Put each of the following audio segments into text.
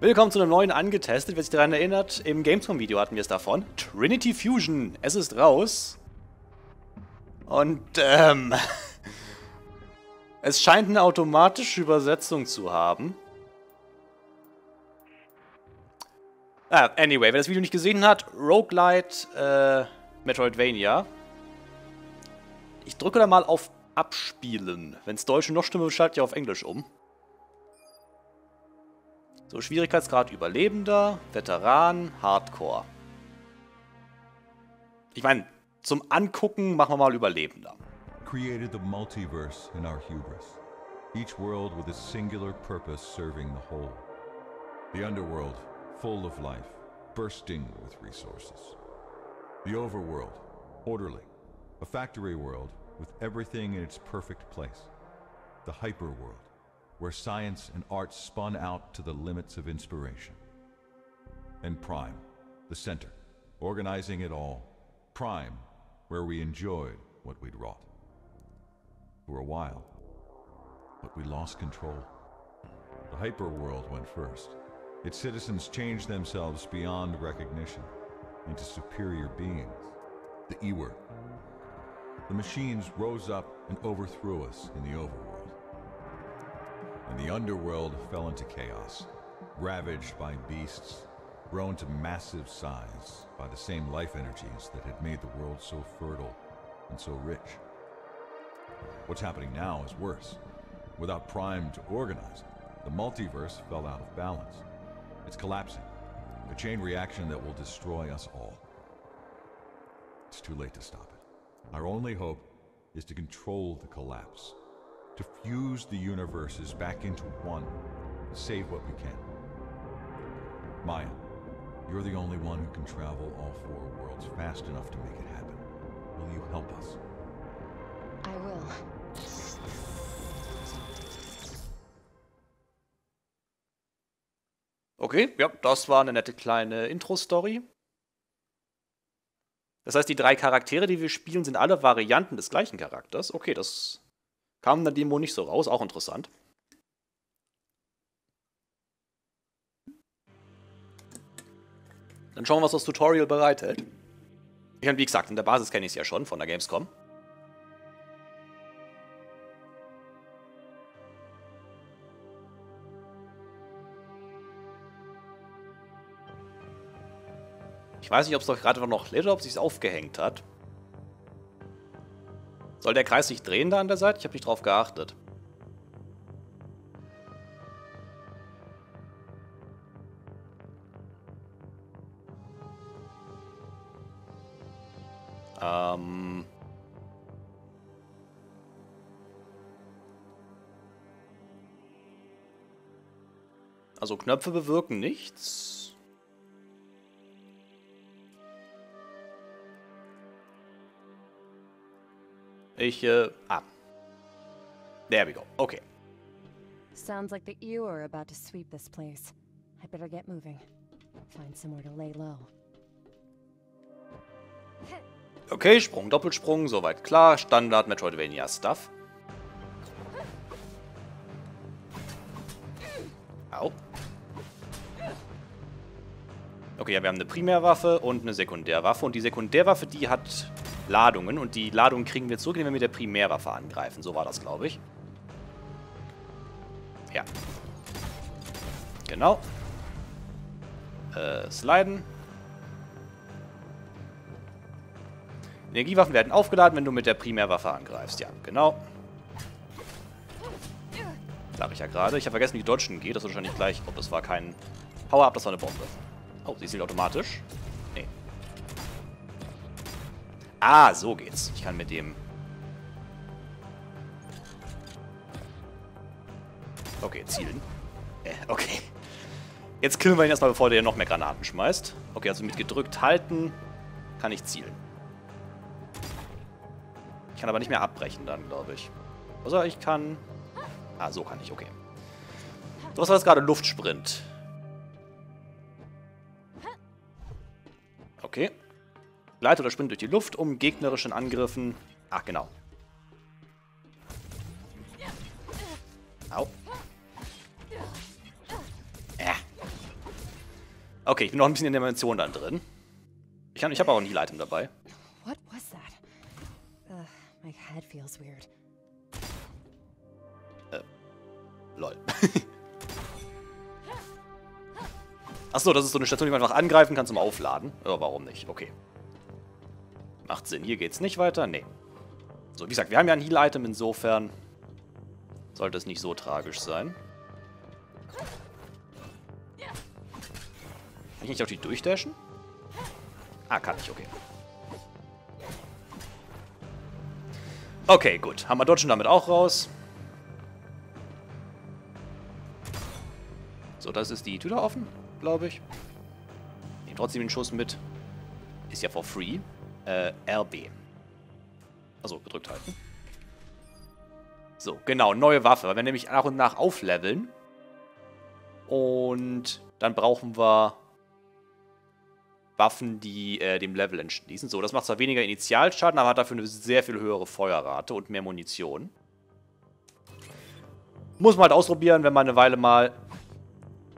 Willkommen zu einem neuen Angetestet. Wer sich daran erinnert, im Gamescom-Video hatten wir es davon. Trinity Fusion. Es ist raus. Und, ähm... es scheint eine automatische Übersetzung zu haben. Ah, anyway, wer das Video nicht gesehen hat, Roguelite, äh, Metroidvania. Ich drücke da mal auf Abspielen. Wenn es Deutsch noch stimme, schalte ich auf Englisch um. So, Schwierigkeitsgrad Überlebender, Veteran, Hardcore. Ich meine, zum Angucken machen wir mal Überlebender. Created the multiverse in our hubris. Each world with a singular purpose serving the whole. The underworld, full of life, bursting with resources. The overworld, orderly. A factory world with everything in its perfect place. The hyperworld, where science and art spun out to the limits of inspiration. And Prime, the center, organizing it all. Prime, where we enjoyed what we'd wrought. For a while, but we lost control. The hyperworld went first. Its citizens changed themselves beyond recognition into superior beings, the Ewer. The machines rose up and overthrew us in the overworld. And the underworld fell into chaos, ravaged by beasts, grown to massive size by the same life energies that had made the world so fertile and so rich. What's happening now is worse. Without Prime to organize it, the multiverse fell out of balance. It's collapsing. A chain reaction that will destroy us all. It's too late to stop it. Our only hope is to control the collapse. To fuse the universes back into one. And save what we can. Maya, you're the only one who can travel all four worlds fast enough to make it happen. Will you help us? I will. Okay, ja, das war eine nette kleine Intro-Story. Das heißt, die drei Charaktere, die wir spielen, sind alle Varianten des gleichen Charakters. Okay, das kam in der Demo nicht so raus, auch interessant. Dann schauen wir, was das Tutorial bereithält. Ich meine, wie gesagt, in der Basis kenne ich es ja schon von der Gamescom. Ich weiß nicht, ob es doch gerade noch lädt oder ob es sich aufgehängt hat. Soll der Kreis sich drehen da an der Seite? Ich habe nicht drauf geachtet. Ähm... Also Knöpfe bewirken nichts. Ich, äh, ah. There we go. Okay. Sounds like the EU are about to sweep this place. I better get moving. Find somewhere to lay low. Okay, Sprung, Doppelsprung, soweit klar. Standard Metroidvania-Stuff. Au. Okay, ja, wir haben eine Primärwaffe und eine Sekundärwaffe. Und die Sekundärwaffe, die hat Ladungen. Und die Ladungen kriegen wir zurück, indem wir mit der Primärwaffe angreifen. So war das, glaube ich. Ja. Genau. Äh, sliden. Energiewaffen werden aufgeladen, wenn du mit der Primärwaffe angreifst. Ja, genau. Sag ich ja gerade. Ich habe vergessen, wie Dodgen geht. Das ist wahrscheinlich gleich. Oh, das war kein Power-Up, das war eine Bombe. Oh, sie ist automatisch. Ah, so geht's. Ich kann mit dem... Okay, zielen. Äh, okay. Jetzt killen wir ihn erstmal, bevor der noch mehr Granaten schmeißt. Okay, also mit gedrückt halten kann ich zielen. Ich kann aber nicht mehr abbrechen dann, glaube ich. Oder ich kann... Ah, so kann ich, okay. So, was war das gerade? Luftsprint. Okay. Gleit oder sprint durch die Luft, um gegnerischen Angriffen... Ach, genau. Au. Äh. Okay, ich bin noch ein bisschen in der Dimension dann drin. Ich, ich habe auch ein Heal-Item dabei. What was that? Ugh, my head feels weird. Lol. Achso, das ist so eine Station, die man einfach angreifen kann zum Aufladen. Ja, warum nicht? Okay. Macht Sinn. Hier geht's nicht weiter? Nee. So, wie gesagt, wir haben ja ein Heal-Item, insofern sollte es nicht so tragisch sein. Kann ich nicht auf die durchdashen? Ah, kann ich, okay. Okay, gut. Haben wir Dodgen damit auch raus. So, das ist die Tür offen, glaube ich. Nehmen trotzdem den Schuss mit. Ist ja for free. Äh, RB. Also, gedrückt halten. So, genau, neue Waffe. Weil wir nämlich nach und nach aufleveln. Und dann brauchen wir Waffen, die äh, dem Level entschließen. So, das macht zwar weniger Initialschaden, aber hat dafür eine sehr viel höhere Feuerrate und mehr Munition. Muss man halt ausprobieren, wenn man eine Weile mal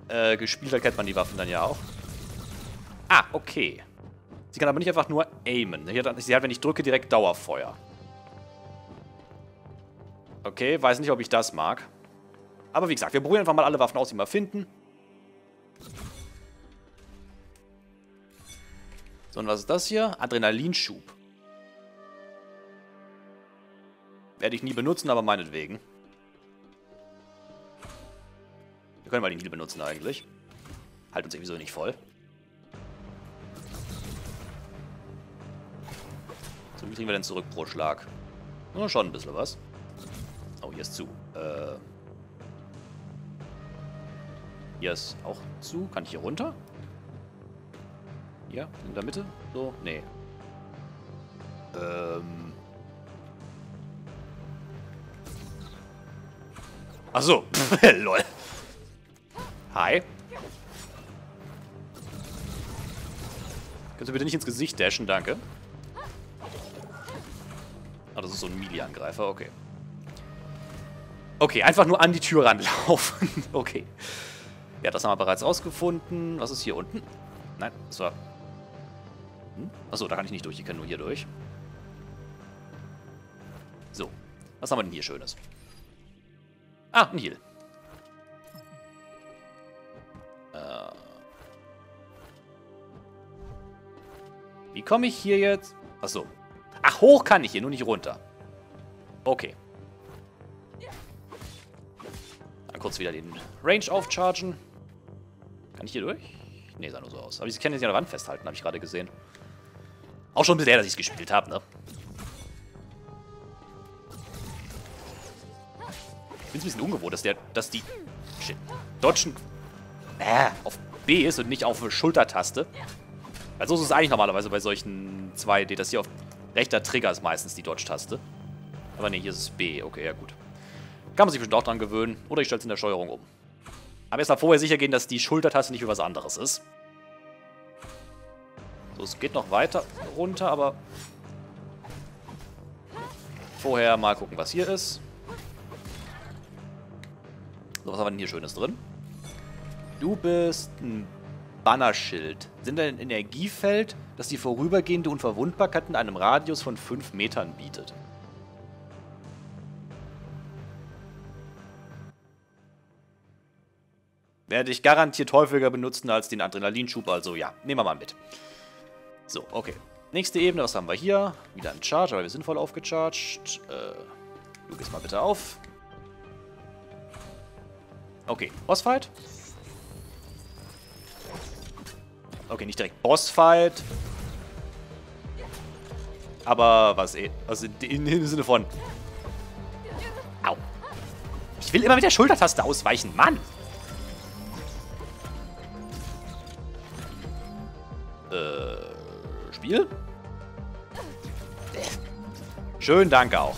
äh, gespielt hat, kennt man die Waffen dann ja auch. Ah, okay. Sie kann aber nicht einfach nur aimen. Sie hat, sie hat, wenn ich drücke, direkt Dauerfeuer. Okay, weiß nicht, ob ich das mag. Aber wie gesagt, wir probieren einfach mal alle Waffen aus, die wir finden. So, und was ist das hier? Adrenalinschub. Werde ich nie benutzen, aber meinetwegen. Wir können mal den Heal benutzen eigentlich. Halt uns sowieso nicht voll. So, wie kriegen wir denn zurück pro Schlag? Oh, schon ein bisschen was. Oh, hier ist zu. Äh hier ist auch zu. Kann ich hier runter? Hier? In der Mitte? So? Nee. Ähm. Achso. Lol. Hi. Kannst du bitte nicht ins Gesicht dashen, danke. Ah, das ist so ein Melee-Angreifer, okay. Okay, einfach nur an die Tür ranlaufen. okay. Ja, das haben wir bereits ausgefunden. Was ist hier unten? Nein, das war... Hm? Achso, da kann ich nicht durch. Ich kann nur hier durch. So. Was haben wir denn hier Schönes? Ah, ein Heal. Wie komme ich hier jetzt? Achso. Ach, hoch kann ich hier, nur nicht runter. Okay. Dann kurz wieder den Range aufchargen. Kann ich hier durch? Nee, sah nur so aus. Aber ich kann jetzt hier an der Wand festhalten, habe ich gerade gesehen. Auch schon ein bisschen her, dass ich es gespielt habe, ne? Ich bin ein bisschen ungewohnt, dass der, dass die, shit, Dodgen, äh, auf B ist und nicht auf Schultertaste. Weil so ist es eigentlich normalerweise bei solchen 2D. Das hier auf rechter Trigger ist meistens die Dodge-Taste. Aber ne, hier ist es B. Okay, ja gut. Kann man sich bestimmt auch dran gewöhnen. Oder ich stelle es in der Steuerung um. Aber erst mal vorher sicher gehen, dass die Schultertaste nicht für was anderes ist. So, es geht noch weiter runter, aber... Vorher mal gucken, was hier ist. So, was haben wir denn hier Schönes drin? Du bist ein Bannerschild sind ein Energiefeld, das die vorübergehende Unverwundbarkeit in einem Radius von 5 Metern bietet. Werde ich garantiert häufiger benutzen als den Adrenalinschub, also ja, nehmen wir mal mit. So, okay. Nächste Ebene, was haben wir hier? Wieder ein Charge, aber wir sind voll aufgecharged. Äh, du gehst mal bitte auf. Okay, Bossfight. Okay, nicht direkt Bossfight. Aber was eh. Also in, im Sinne von. Au. Ich will immer mit der Schultertaste ausweichen. Mann! Äh. Spiel? Schön, danke auch.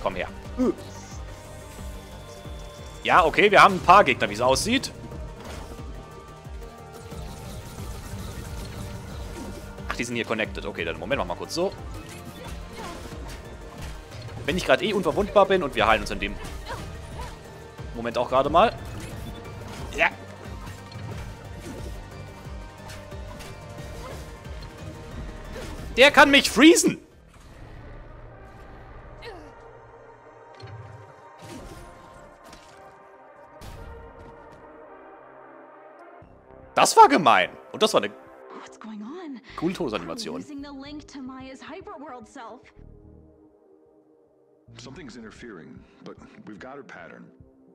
Komm her. Ja, okay, wir haben ein paar Gegner, wie es aussieht. Ach, die sind hier connected. Okay, dann Moment, mach mal kurz so. Wenn ich gerade eh unverwundbar bin und wir heilen uns in dem Moment auch gerade mal. Ja. Der kann mich freezen. Das war gemein. Und das war eine What's going on? coole Todesanimation. Something's interfering, but we've got her pattern.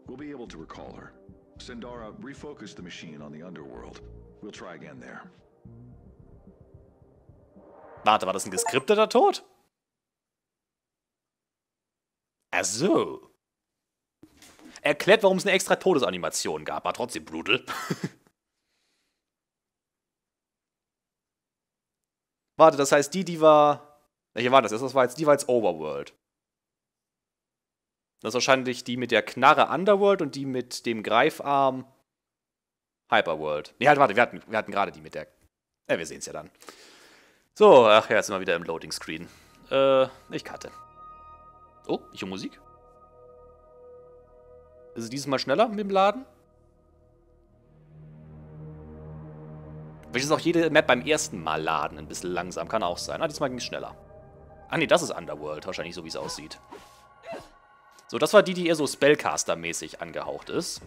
We'll be able to recall her. Sindara, refocus the machine on the underworld. We'll try again there. Warte, war das ein geskripteter Tod? Ach so. Erklärt, warum es eine extra Todesanimation gab, war trotzdem brutal. Warte, das heißt, die, die war. Welche war das? Das war jetzt, die war jetzt Overworld. Das ist wahrscheinlich die mit der Knarre Underworld und die mit dem Greifarm Hyperworld. Nee, halt, warte, wir hatten, wir hatten gerade die mit der. Ja, wir sehen es ja dann. So, ach ja, jetzt sind wir wieder im Loading Screen. Äh, ich cutte. Oh, ich höre Musik. Ist es dieses Mal schneller mit dem Laden? Vielleicht ist auch jede Map beim ersten Mal laden ein bisschen langsam. Kann auch sein. Ah, diesmal ging es schneller. Ah, nee, das ist Underworld. Wahrscheinlich so, wie es aussieht. So, das war die, die eher so Spellcaster-mäßig angehaucht ist.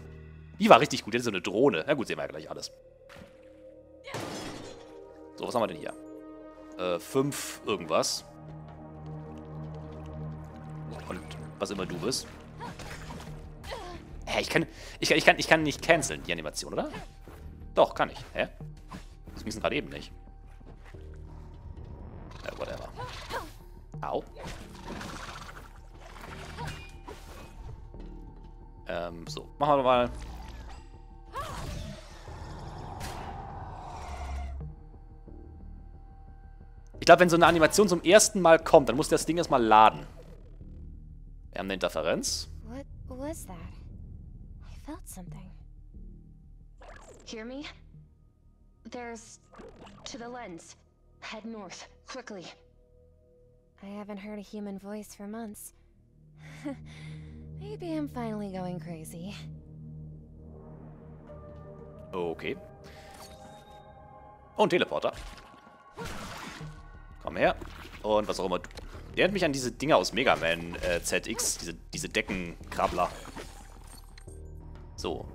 Die war richtig gut. Die hat so eine Drohne. Na gut, sehen wir ja gleich alles. So, was haben wir denn hier? Äh, fünf irgendwas. Und was immer du bist. Hä, ich kann, ich, ich kann, ich kann nicht canceln, die Animation, oder? Doch, kann ich. Hä? Das ging gerade eben nicht. Ja, whatever. Au. Ähm, so. Machen wir mal. Ich glaube, wenn so eine Animation zum ersten Mal kommt, dann muss das Ding erstmal laden. Wir haben eine Interferenz. What was that? I felt something. Hear me? There's. to the lens. Head north, quickly. I haven't heard a human voice for months. Maybe I'm finally going crazy. Okay. Oh, ein Teleporter. Komm her. Und was auch immer. erinnert mich an diese Dinger aus Mega Man äh, ZX. Diese, diese Deckenkrabbler. So.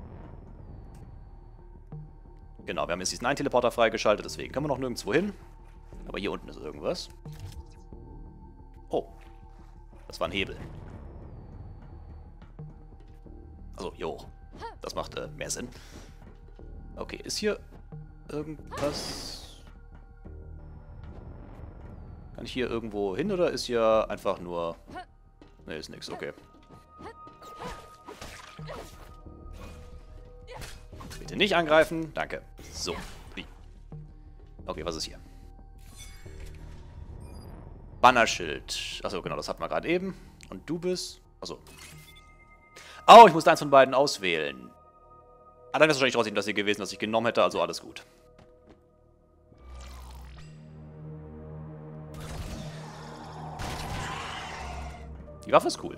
Genau, wir haben jetzt diesen einen Teleporter freigeschaltet, deswegen können wir noch nirgendwo hin. Aber hier unten ist irgendwas. Oh. Das war ein Hebel. Also, hoch. Das macht äh, mehr Sinn. Okay, ist hier irgendwas... Kann ich hier irgendwo hin oder ist hier einfach nur... Ne, ist nix, okay. Bitte nicht angreifen, danke. So? Okay, was ist hier? Bannerschild. Achso, genau, das hatten wir gerade eben. Und du bist... Achso. Oh, ich musste eins von beiden auswählen. Ah, dann wäre es wahrscheinlich trotzdem das hier gewesen, was ich genommen hätte, also alles gut. Die Waffe ist cool.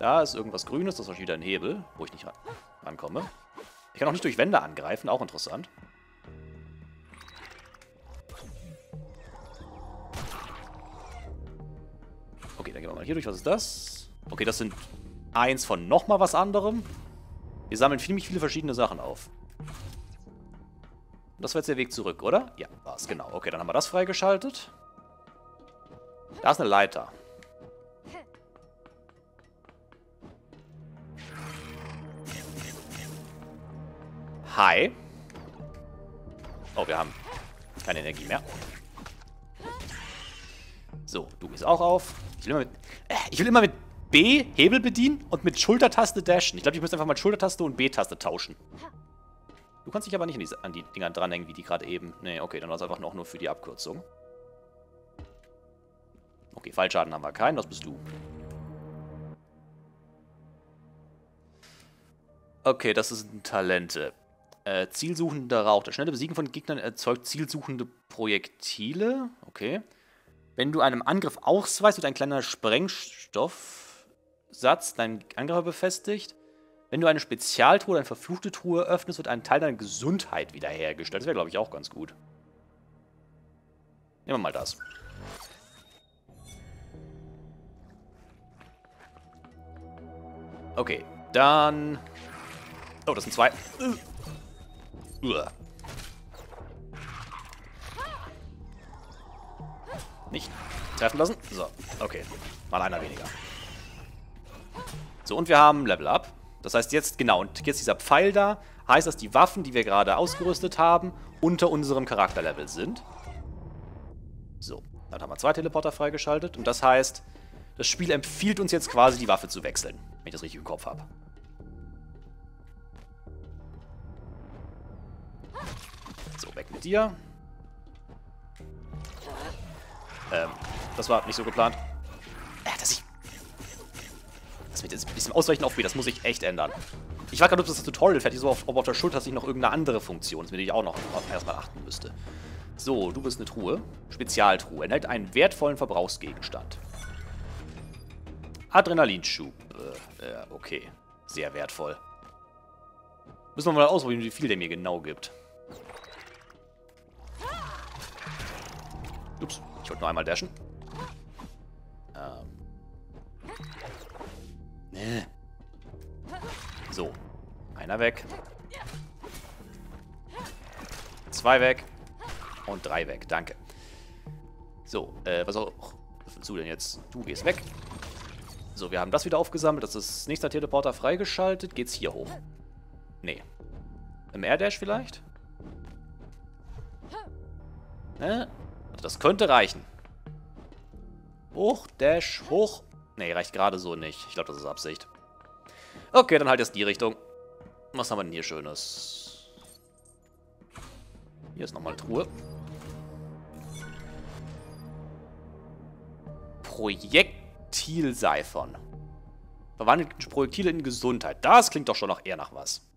Da ist irgendwas Grünes, das ist wahrscheinlich wieder ein Hebel, wo ich nicht ran rankomme. Ich kann auch nicht durch Wände angreifen, auch interessant. Okay, dann gehen wir mal hier durch. Was ist das? Okay, das sind eins von nochmal was anderem. Wir sammeln ziemlich viele verschiedene Sachen auf. Das war jetzt der Weg zurück, oder? Ja, war es, genau. Okay, dann haben wir das freigeschaltet. Da ist eine Leiter. Hi. Oh, wir haben keine Energie mehr. So, du gehst auch auf. Ich will immer mit, äh, ich will immer mit B Hebel bedienen und mit Schultertaste dashen. Ich glaube, ich müsste einfach mal Schultertaste und B-Taste tauschen. Du kannst dich aber nicht an die, an die Dinger dranhängen, wie die gerade eben. Nee, okay, dann war es einfach noch nur für die Abkürzung. Okay, Fallschaden haben wir keinen. Was bist du? Okay, das sind Talente. Äh, zielsuchender Rauch. Das schnelle Besiegen von Gegnern erzeugt zielsuchende Projektile. Okay. Wenn du einem Angriff ausweichst, wird ein kleiner Sprengstoffsatz deinen Angreifer befestigt. Wenn du eine Spezialtruhe oder eine verfluchte Truhe öffnest, wird ein Teil deiner Gesundheit wiederhergestellt. Das wäre, glaube ich, auch ganz gut. Nehmen wir mal das. Okay, dann... Oh, das sind zwei. Uah. Nicht treffen lassen. So, okay. Mal einer weniger. So, und wir haben Level Up. Das heißt jetzt, genau, und jetzt dieser Pfeil da, heißt, dass die Waffen, die wir gerade ausgerüstet haben, unter unserem Charakterlevel sind. So, dann haben wir zwei Teleporter freigeschaltet. Und das heißt, das Spiel empfiehlt uns jetzt quasi, die Waffe zu wechseln, wenn ich das richtig im Kopf habe. Dir. Ähm, das war nicht so geplant. Äh, dass ich... Das mit ein bisschen Ausweichen auf B, das muss ich echt ändern. Ich war gerade, ob das Tutorial fertig auf, ob auf der Schulter sich noch irgendeine andere Funktion ist, mit der ich auch noch erstmal achten müsste. So, du bist eine Truhe. Spezialtruhe. Enthält einen wertvollen Verbrauchsgegenstand. Adrenalinschub. Äh, äh, okay. Sehr wertvoll. Müssen wir mal ausprobieren, wie viel der mir genau gibt. Ups. Ich wollte nur einmal dashen. Ähm. Nee. So. Einer weg. Zwei weg. Und drei weg. Danke. So, äh, was auch... Willst du denn jetzt? Du gehst weg. So, wir haben das wieder aufgesammelt. Das ist das nächste Teleporter freigeschaltet. Geht's hier hoch? Nee. Im Air Dash vielleicht? Ne? Das könnte reichen. Hoch, Dash, hoch. Nee, reicht gerade so nicht. Ich glaube, das ist Absicht. Okay, dann halt jetzt die Richtung. Was haben wir denn hier Schönes? Hier ist nochmal eine Truhe. Projektilseifern. Verwandelt Projektile in Gesundheit. Das klingt doch schon noch eher nach was.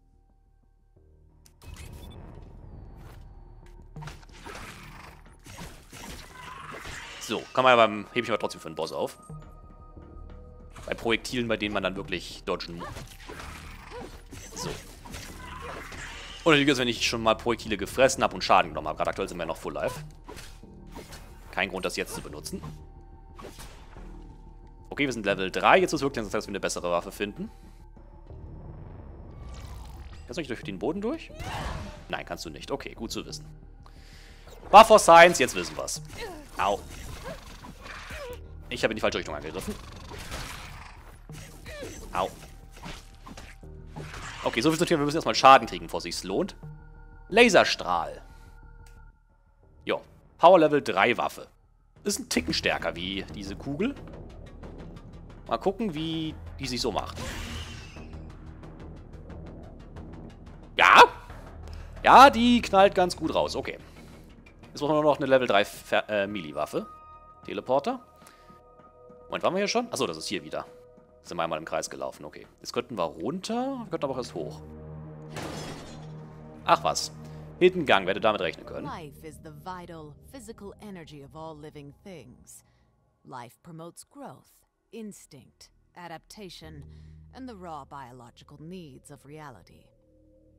So, kann man beim... Hebe ich aber trotzdem für den Boss auf. Bei Projektilen, bei denen man dann wirklich dodgen muss. So. Und natürlich, wenn ich schon mal Projektile gefressen habe und Schaden genommen habe. Gerade aktuell sind wir noch Full Life. Kein Grund, das jetzt zu benutzen. Okay, wir sind Level 3. Jetzt ist wirklich, dass wir eine bessere Waffe finden. Kannst du nicht durch den Boden durch? Nein, kannst du nicht. Okay, gut zu wissen. War for Science, jetzt wissen wir's. Au. Ich habe in die falsche Richtung angegriffen. Au. Okay, so viel zu tun. Wir müssen erstmal Schaden kriegen, bevor es sich lohnt. Laserstrahl. Jo. Power Level 3 Waffe. Ist ein Ticken stärker wie diese Kugel. Mal gucken, wie die sich so macht. Ja. Ja, die knallt ganz gut raus. Okay. Jetzt brauchen wir nur noch eine Level 3 Fer äh, Melee-Waffe. Teleporter. Moment, waren wir hier schon? Achso, das ist hier wieder. Sind wir einmal im Kreis gelaufen, okay. Jetzt könnten wir runter, wir könnten aber auch erst hoch. Ach was. Hidden Gang, werde damit rechnen können. Life is the vital, physical energy of all living things. Life promotes growth, instinct, adaptation, and the raw biological needs of reality.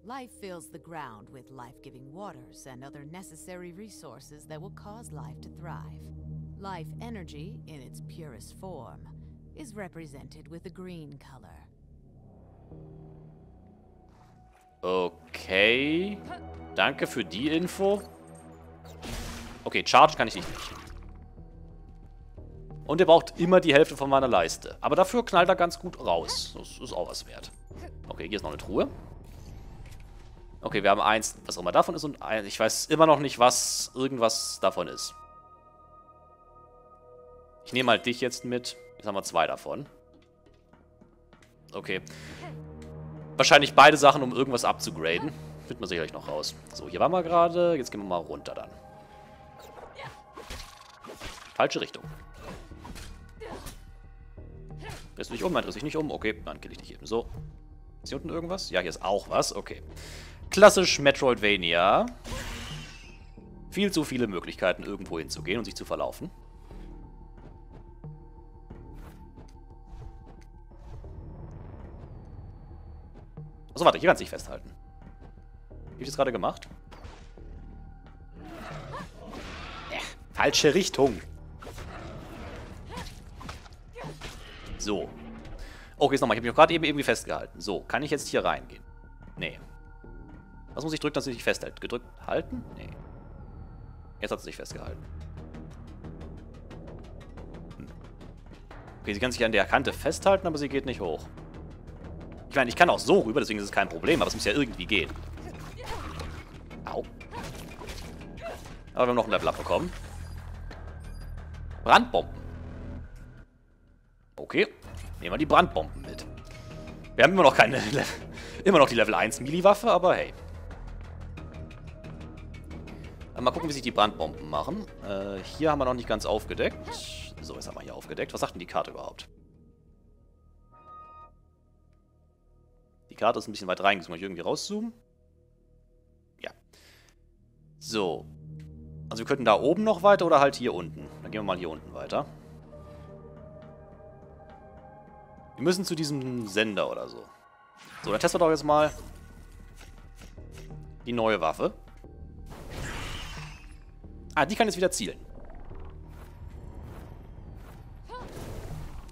Life fills the ground with life-giving waters and other necessary resources that will cause life to thrive. Life energy, in its purest form, is represented with a green color. Okay. Danke für die Info. Okay, Charge kann ich nicht. Und er braucht immer die Hälfte von meiner Leiste. Aber dafür knallt er ganz gut raus. Das ist auch was wert. Okay, hier ist noch eine Truhe. Okay, wir haben eins, was auch immer davon ist, und ein, ich weiß immer noch nicht, was irgendwas davon ist. Ich nehme halt dich jetzt mit. Jetzt haben wir zwei davon. Okay. Wahrscheinlich beide Sachen, um irgendwas abzugraden. Findet man sicherlich noch raus. So, hier waren wir gerade. Jetzt gehen wir mal runter dann. Falsche Richtung. Drehst du dich um? Nein, drehst dich nicht um. Okay, dann kill ich dich eben so. Ist hier unten irgendwas? Ja, hier ist auch was. Okay. Klassisch Metroidvania. Viel zu viele Möglichkeiten, irgendwo hinzugehen und sich zu verlaufen. Achso, warte, hier kannst du dich festhalten. Wie hab ich das gerade gemacht? Äh, falsche Richtung. So. Okay, jetzt nochmal. Ich habe mich gerade eben irgendwie festgehalten. So, kann ich jetzt hier reingehen? Nee. Was muss ich drücken, dass sie sich festhält? Gedrückt halten? Nee. Jetzt hat sie sich festgehalten. Hm. Okay, sie kann sich an der Kante festhalten, aber sie geht nicht hoch. Ich meine, ich kann auch so rüber, deswegen ist es kein Problem, aber es muss ja irgendwie gehen. Au. Aber wir haben noch ein Level abbekommen. Brandbomben. Okay. Nehmen wir die Brandbomben mit. Wir haben immer noch keine... immer noch die Level 1 Melee-Waffe, aber hey. Mal gucken, wie sich die Brandbomben machen. Äh, hier haben wir noch nicht ganz aufgedeckt. So, jetzt haben wir hier aufgedeckt. Was sagt denn die Karte überhaupt? Karte ist ein bisschen weit reingezogen. Kann ich irgendwie rauszoomen? Ja. So. Also wir könnten da oben noch weiter oder halt hier unten. Dann gehen wir mal hier unten weiter. Wir müssen zu diesem Sender oder so. So, dann testen wir doch jetzt mal die neue Waffe. Ah, die kann jetzt wieder zielen.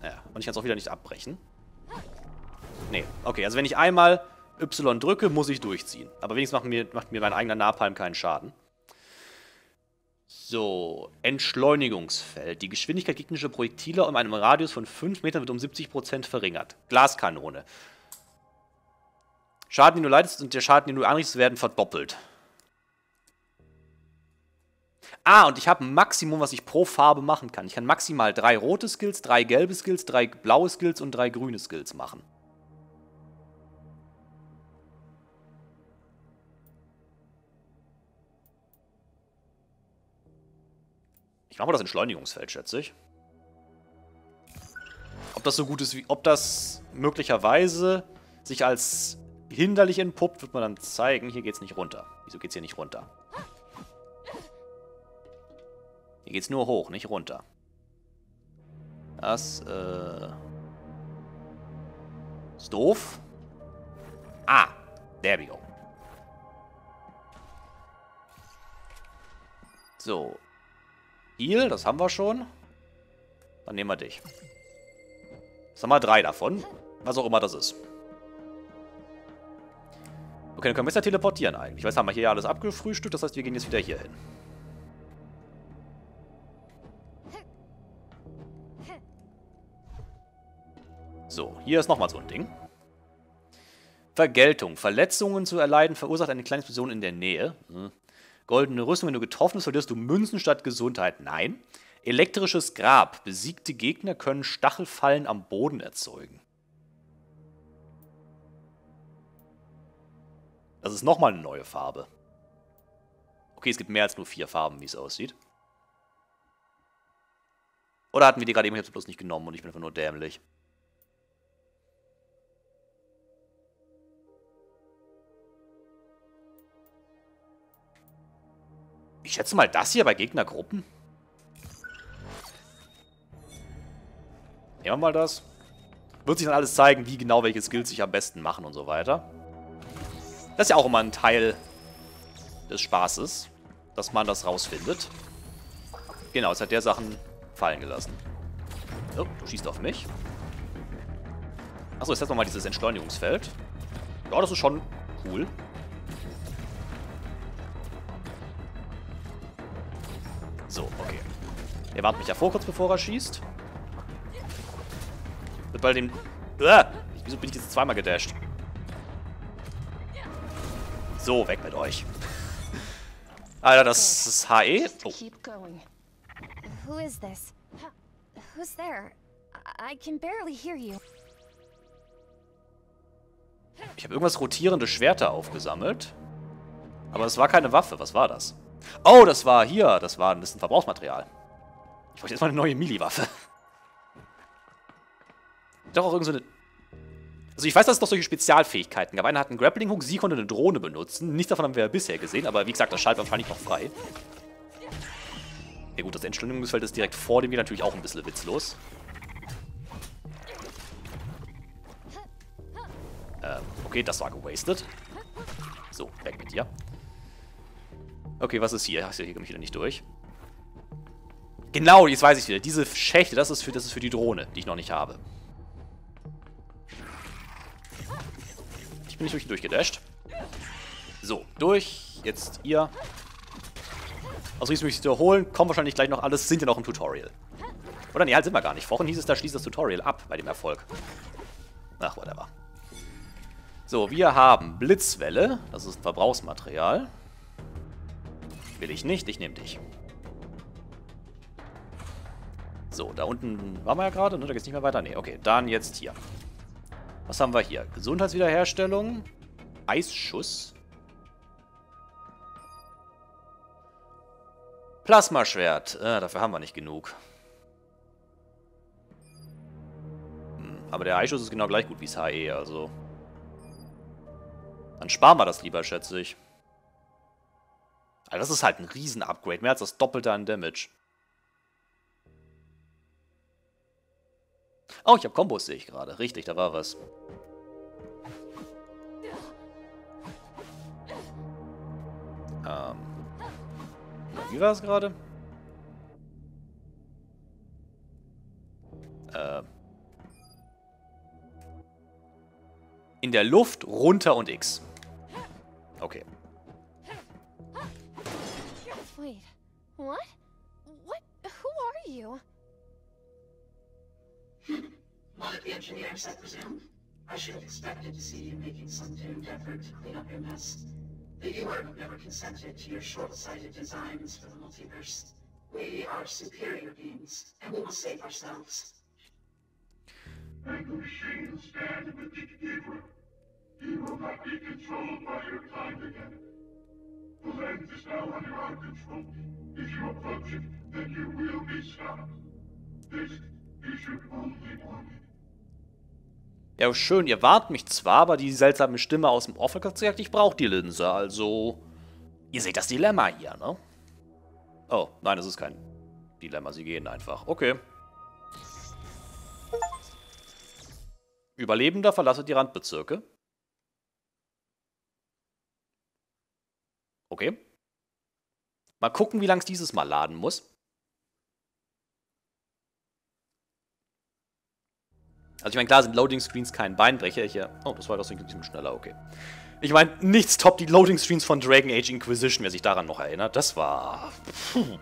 Ja, und ich kann es auch wieder nicht abbrechen. Nee, okay, also wenn ich einmal Y drücke, muss ich durchziehen. Aber wenigstens macht mir, macht mir mein eigener Napalm keinen Schaden. So, Entschleunigungsfeld. Die Geschwindigkeit gegnerischer Projektile um einem Radius von 5 Metern wird um 70% verringert. Glaskanone. Schaden, den du leidest und der Schaden, den du anrichtest, werden verdoppelt. Ah, und ich habe ein Maximum, was ich pro Farbe machen kann. Ich kann maximal drei rote Skills, drei gelbe Skills, drei blaue Skills und drei grüne Skills machen. Ich mache mal das Entschleunigungsfeld, schätze ich. Ob das so gut ist wie... Ob das möglicherweise sich als hinderlich entpuppt, wird man dann zeigen. Hier geht es nicht runter. Wieso geht es hier nicht runter? Hier geht's nur hoch, nicht runter. Das, äh... Ist doof. Ah, there we go. So. Heal, das haben wir schon. Dann nehmen wir dich. Jetzt haben wir drei davon. Was auch immer das ist. Okay, dann können wir jetzt ja teleportieren eigentlich. Weil jetzt haben wir hier ja alles abgefrühstückt. Das heißt, wir gehen jetzt wieder hier hin. So, hier ist nochmal so ein Ding. Vergeltung. Verletzungen zu erleiden verursacht eine kleine Explosion in der Nähe. Hm. Goldene Rüstung. Wenn du getroffen bist, verlierst du Münzen statt Gesundheit. Nein. Elektrisches Grab. Besiegte Gegner können Stachelfallen am Boden erzeugen. Das ist nochmal eine neue Farbe. Okay, es gibt mehr als nur vier Farben, wie es aussieht. Oder hatten wir die gerade eben, ich habe bloß nicht genommen und ich bin einfach nur dämlich. Ich schätze mal, das hier bei Gegnergruppen. Nehmen wir mal das. Wird sich dann alles zeigen, wie genau welche Skills sich am besten machen und so weiter. Das ist ja auch immer ein Teil des Spaßes, dass man das rausfindet. Genau, jetzt hat der Sachen fallen gelassen. Oh, du schießt auf mich. Achso, jetzt hat nochmal dieses Entschleunigungsfeld. Ja, das ist schon cool. Er warnt mich ja vor, kurz bevor er schießt. Wird bei dem... Uah! Wieso bin ich jetzt zweimal gedasht? So, weg mit euch. Alter, das ist HE. Oh. Who is this? Who's there? I can barely hear you. Ich habe irgendwas rotierende Schwerter aufgesammelt. Aber es war keine Waffe. Was war das? Oh, das war hier. Das war das ein Verbrauchsmaterial. Ich wollte jetzt mal eine neue Mili-Waffe. Doch auch irgendeine... So also ich weiß, dass es doch solche Spezialfähigkeiten gab. Einer hat einen Grappling-Hook, sie konnte eine Drohne benutzen. Nichts davon haben wir ja bisher gesehen, aber wie gesagt, das Schaltband fand ich noch frei. Ja gut, das Entschleunigungsfeld ist direkt vor dem hier natürlich auch ein bisschen witzlos. Ähm, okay, das war gewastet. So, weg mit dir. Okay, was ist hier? Ach, hier komme ich wieder nicht durch. Genau, jetzt weiß ich wieder. Diese Schächte, das ist, für, das ist für die Drohne, die ich noch nicht habe. Ich bin nicht durch durchgedasht. So, durch. Jetzt ihr. Also, ich mich wiederholen. Kommen wahrscheinlich gleich noch alles. Sind ja noch im Tutorial. Oder nee, halt sind wir gar nicht. Vorhin hieß es, da schließt das Tutorial ab bei dem Erfolg. Ach, whatever. So, wir haben Blitzwelle. Das ist Verbrauchsmaterial. Will ich nicht, ich nehme dich. So, da unten waren wir ja gerade, ne? Da geht es nicht mehr weiter. Ne, okay. Dann jetzt hier. Was haben wir hier? Gesundheitswiederherstellung. Eisschuss. Plasmaschwert. Äh, dafür haben wir nicht genug. Hm, aber der Eisschuss ist genau gleich gut wie das HE, also... Dann sparen wir das lieber, schätze ich. Also das ist halt ein Riesen-Upgrade. Mehr als das Doppelte an Damage. Oh, ich habe Kombos, sehe ich gerade. Richtig, da war was. Ähm. Wie war es gerade? Äh. In der Luft, runter und X. Okay. Wait, what? What? Who are you? One of the engineers, I presume. I should have expected to see you making some doomed effort to clean up your mess. The viewer have never consented to your short-sighted designs for the multiverse. We are superior beings, and we will save ourselves. And the machine stand in the Ghidra. You will not be controlled by your kind again. The lens is now under our control. If you approach it, then you will be stopped. This Ja, schön, ihr wart mich zwar, aber die seltsame Stimme aus dem Off hat gesagt, ich brauche die Linse, also... Ihr seht das Dilemma hier, ne? Oh, nein, das ist kein Dilemma, sie gehen einfach. Okay. Überlebender verlasset die Randbezirke. Okay. Mal gucken, wie lang es dieses Mal laden muss. Also ich meine, klar sind Loading Screens kein Beinbrecher. Ich, oh, das war doch so ein bisschen schneller, okay. Ich meine, nichts top die Loading Screens von Dragon Age Inquisition, wer sich daran noch erinnert. Das war... Puh,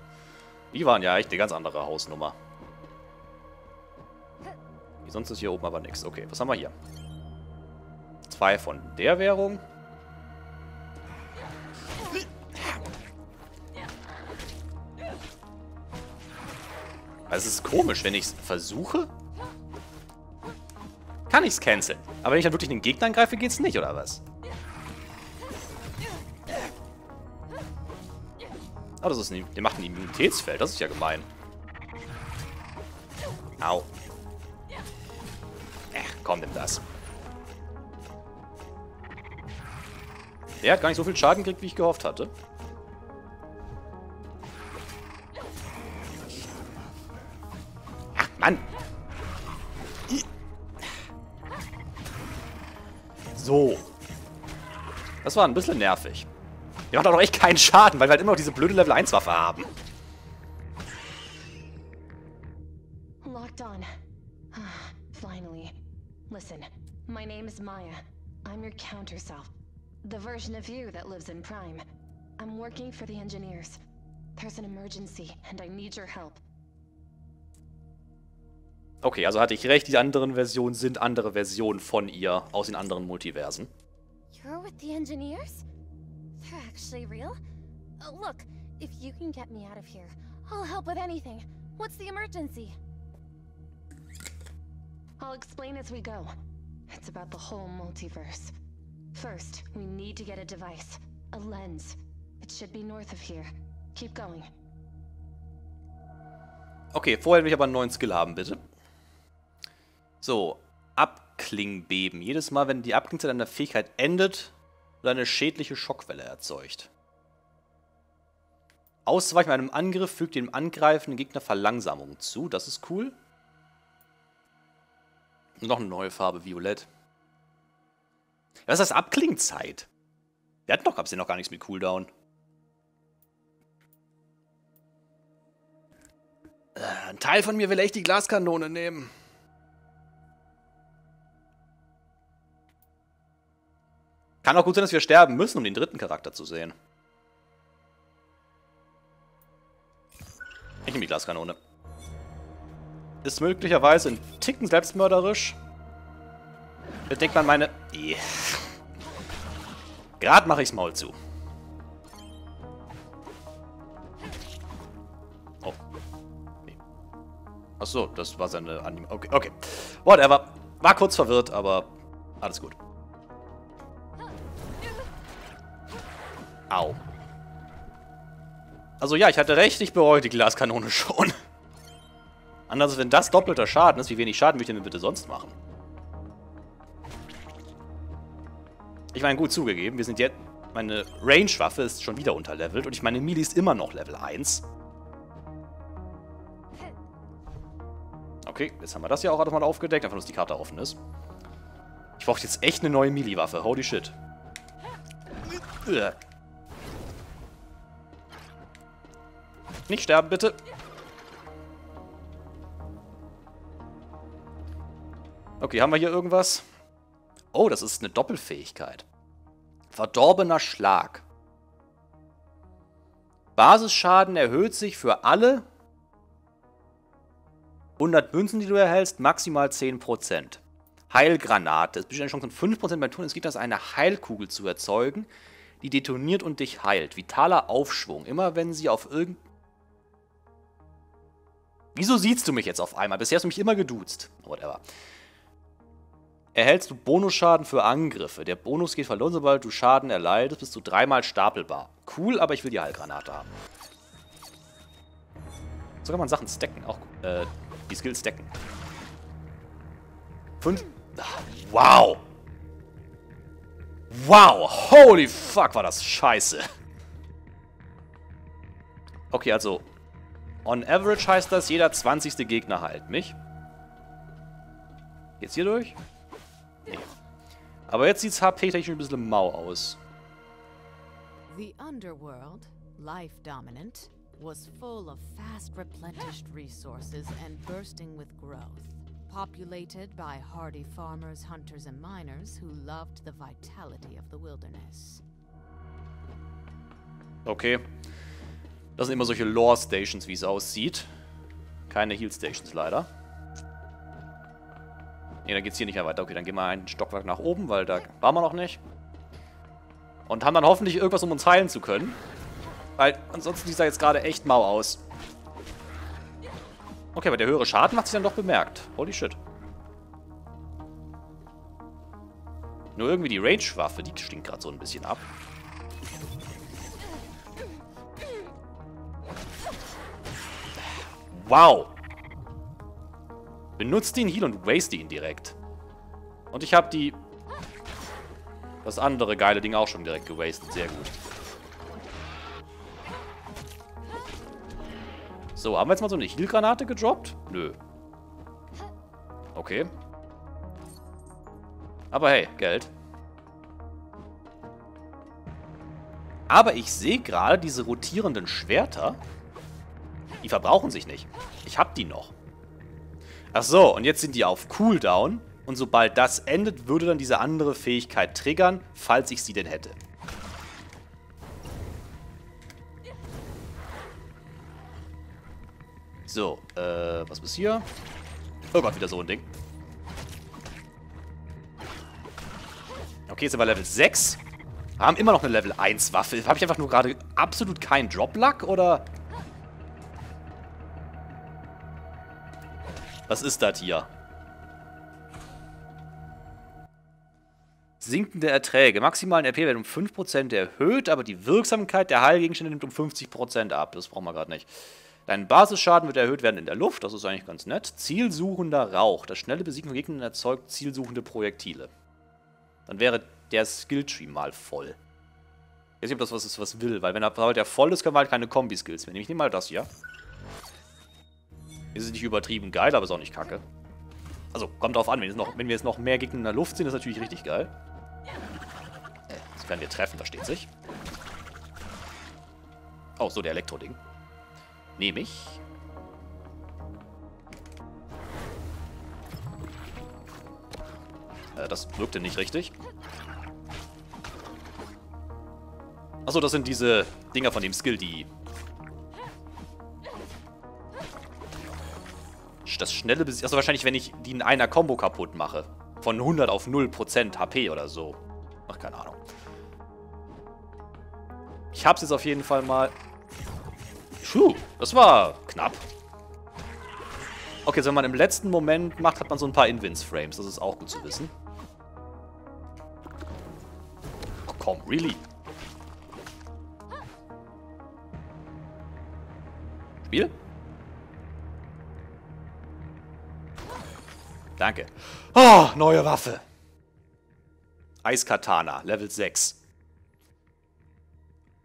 die waren ja echt eine ganz andere Hausnummer. Wie sonst ist hier oben aber nichts. Okay, was haben wir hier? Zwei von der Währung. Also es ist komisch, wenn ich es versuche, kann ich es canceln. Aber wenn ich dann wirklich den Gegner angreife, geht's nicht, oder was? Oh, das ist ein, der macht ein Immunitätsfeld. Das ist ja gemein. Au. Ach, komm, nimm das. Der hat gar nicht so viel Schaden gekriegt, wie ich gehofft hatte. So. Das war ein bisschen nervig. Die macht auch noch echt keinen Schaden, weil wir halt immer noch diese blöde Level 1 Waffe haben. Locked on. Finally. Listen, my name is Maya. I'm your counter self. The version of you that lives in Prime. I'm working for the engineers. There's an emergency and I need your help. Okay, also hatte ich recht, die anderen Versionen sind andere Versionen von ihr aus den anderen Multiversen. You're with the engineers? They're actually real? Uh, look, if you can get me out of here, I'll help with anything. What's the emergency? I'll explain as we go. It's about the whole multiverse. First, we need to get a device. A lens. It should be north of here. Keep going. Okay, vorher will ich aber einen neuen Skill haben, bitte. So, Abklingbeben. Jedes Mal, wenn die Abklingzeit einer Fähigkeit endet oder eine schädliche Schockwelle erzeugt. Ausweichen einem Angriff fügt dem angreifenden Gegner Verlangsamung zu. Das ist cool. Noch eine neue Farbe, Violett. Was ist das Abklingzeit? Wir hatten doch, gab es noch gar nichts mit Cooldown. Äh, ein Teil von mir will echt die Glaskanone nehmen. Kann auch gut sein, dass wir sterben müssen, um den dritten Charakter zu sehen. Ich nehme die Glaskanone. Ist möglicherweise ein Ticken selbstmörderisch. Jetzt denkt man meine... Yeah. Gerade mache ich's Maul zu. Oh. Nee. Achso, das war seine Anime. Okay, okay. Whatever. War kurz verwirrt, aber alles gut. Au. Also ja, ich hatte recht, ich bereue die Glaskanone schon. Anders, wenn das doppelter Schaden ist, wie wenig Schaden will ich denn bitte sonst machen? Ich meine, gut zugegeben, wir sind jetzt... Meine Range-Waffe ist schon wieder unterlevelt und ich meine, Melee ist immer noch Level 1. Okay, jetzt haben wir das ja auch alles mal aufgedeckt, einfach, dass die Karte offen ist. Ich brauche jetzt echt eine neue Melee-Waffe. Holy shit. Nicht sterben, bitte. Okay, haben wir hier irgendwas? Oh, das ist eine Doppelfähigkeit. Verdorbener Schlag. Basisschaden erhöht sich für alle 100 Münzen, die du erhältst, maximal 10%. Heilgranate. Es besteht eine Chance von 5% beim Tun. Es geht das, eine Heilkugel zu erzeugen, die detoniert und dich heilt. Vitaler Aufschwung. Immer wenn sie auf irgend... Wieso siehst du mich jetzt auf einmal? Bisher hast du mich immer geduzt. Whatever erhältst du Bonusschaden für Angriffe. Der Bonus geht verloren, sobald du Schaden erleidest, bist du dreimal stapelbar. Cool, aber ich will die Heilgranate haben. So kann man Sachen stacken, auch äh, die Skills stacken. Fünf. Wow! Wow! Holy fuck, war das scheiße! Okay, also on average heißt das, jeder 20. Gegner heilt mich. Geht's hier durch? Aber jetzt sieht's HP-technisch ein bisschen mau aus. The underworld, life dominant, was full of fast replenished resources and bursting with growth. Populated by hardy farmers, hunters, and miners who loved the vitality of the wilderness. Okay. Das sind immer solche Lore-Stations, wie es aussieht. Keine Heal-Stations leider. Ne, dann geht's hier nicht mehr weiter. Okay, dann gehen wir einen Stockwerk nach oben, weil da waren wir noch nicht. Und haben dann hoffentlich irgendwas, um uns heilen zu können. Weil ansonsten sieht er jetzt gerade echt mau aus. Okay, aber der höhere Schaden macht sich dann doch bemerkt. Holy shit. Nur irgendwie die Range-Waffe, die stinkt gerade so ein bisschen ab. Wow. Benutzt den Heal und waste ihn direkt. Und ich habe die... Das andere geile Ding auch schon direkt gewastet. Sehr gut. So, haben wir jetzt mal so eine Heal-Granate gedroppt? Nö. Okay. Aber hey, Geld. Aber ich sehe gerade diese rotierenden Schwerter. Die verbrauchen sich nicht. Ich hab die noch. Ach so, und jetzt sind die auf Cooldown. Und sobald das endet, würde dann diese andere Fähigkeit triggern, falls ich sie denn hätte. So, äh, was ist hier? Oh Gott, wieder so ein Ding. Okay, jetzt sind wir Level 6. Haben immer noch eine Level 1 Waffe. Habe ich einfach nur gerade absolut keinen Drop-Luck, oder... Was ist das hier? Sinkende Erträge. Maximalen RP werden um 5% erhöht, aber die Wirksamkeit der Heilgegenstände nimmt um 50% ab. Das brauchen wir gerade nicht. Dein Basisschaden wird erhöht werden in der Luft, das ist eigentlich ganz nett. Zielsuchender Rauch. Das schnelle Besiegen von Gegnern erzeugt zielsuchende Projektile. Dann wäre der Skilltree mal voll. Ich weiß nicht, ob das was ist, was will, weil wenn er voll ist, können wir halt keine Kombi-Skills mehr nehmen. Ich nehme mal das hier. Ist nicht übertrieben geil, aber ist auch nicht kacke. Also, kommt drauf an, wenn, noch, wenn wir jetzt noch mehr Gegner in der Luft sind, ist das natürlich richtig geil. Sofern wir treffen, versteht sich. Oh, so der Elektro-Ding. Nehme ich. Äh, das wirkte nicht richtig. Achso, das sind diese Dinger von dem Skill, die... Das schnelle Besiegen... Achso, wahrscheinlich, wenn ich die in einer Combo kaputt mache. Von 100 auf 0% HP oder so. Ach, keine Ahnung. Ich hab's jetzt auf jeden Fall mal... Puh, das war knapp. Okay, also wenn man im letzten Moment macht, hat man so ein paar Invince-Frames. Das ist auch gut zu wissen. Oh, komm, really? Spiel? Danke. Oh, neue Waffe. Eiskatana, Level 6.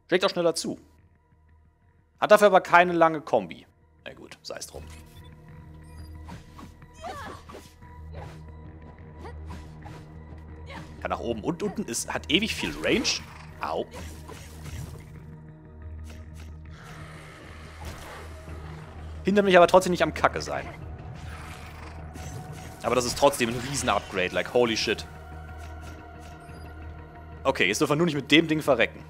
Schlägt auch schneller zu. Hat dafür aber keine lange Kombi. Na gut, sei es drum. Kann nach oben und unten, ist, hat ewig viel Range. Au. Hindert mich aber trotzdem nicht am Kacke sein. Aber das ist trotzdem ein Riesen-Upgrade, like holy shit. Okay, jetzt dürfen wir nur nicht mit dem Ding verrecken.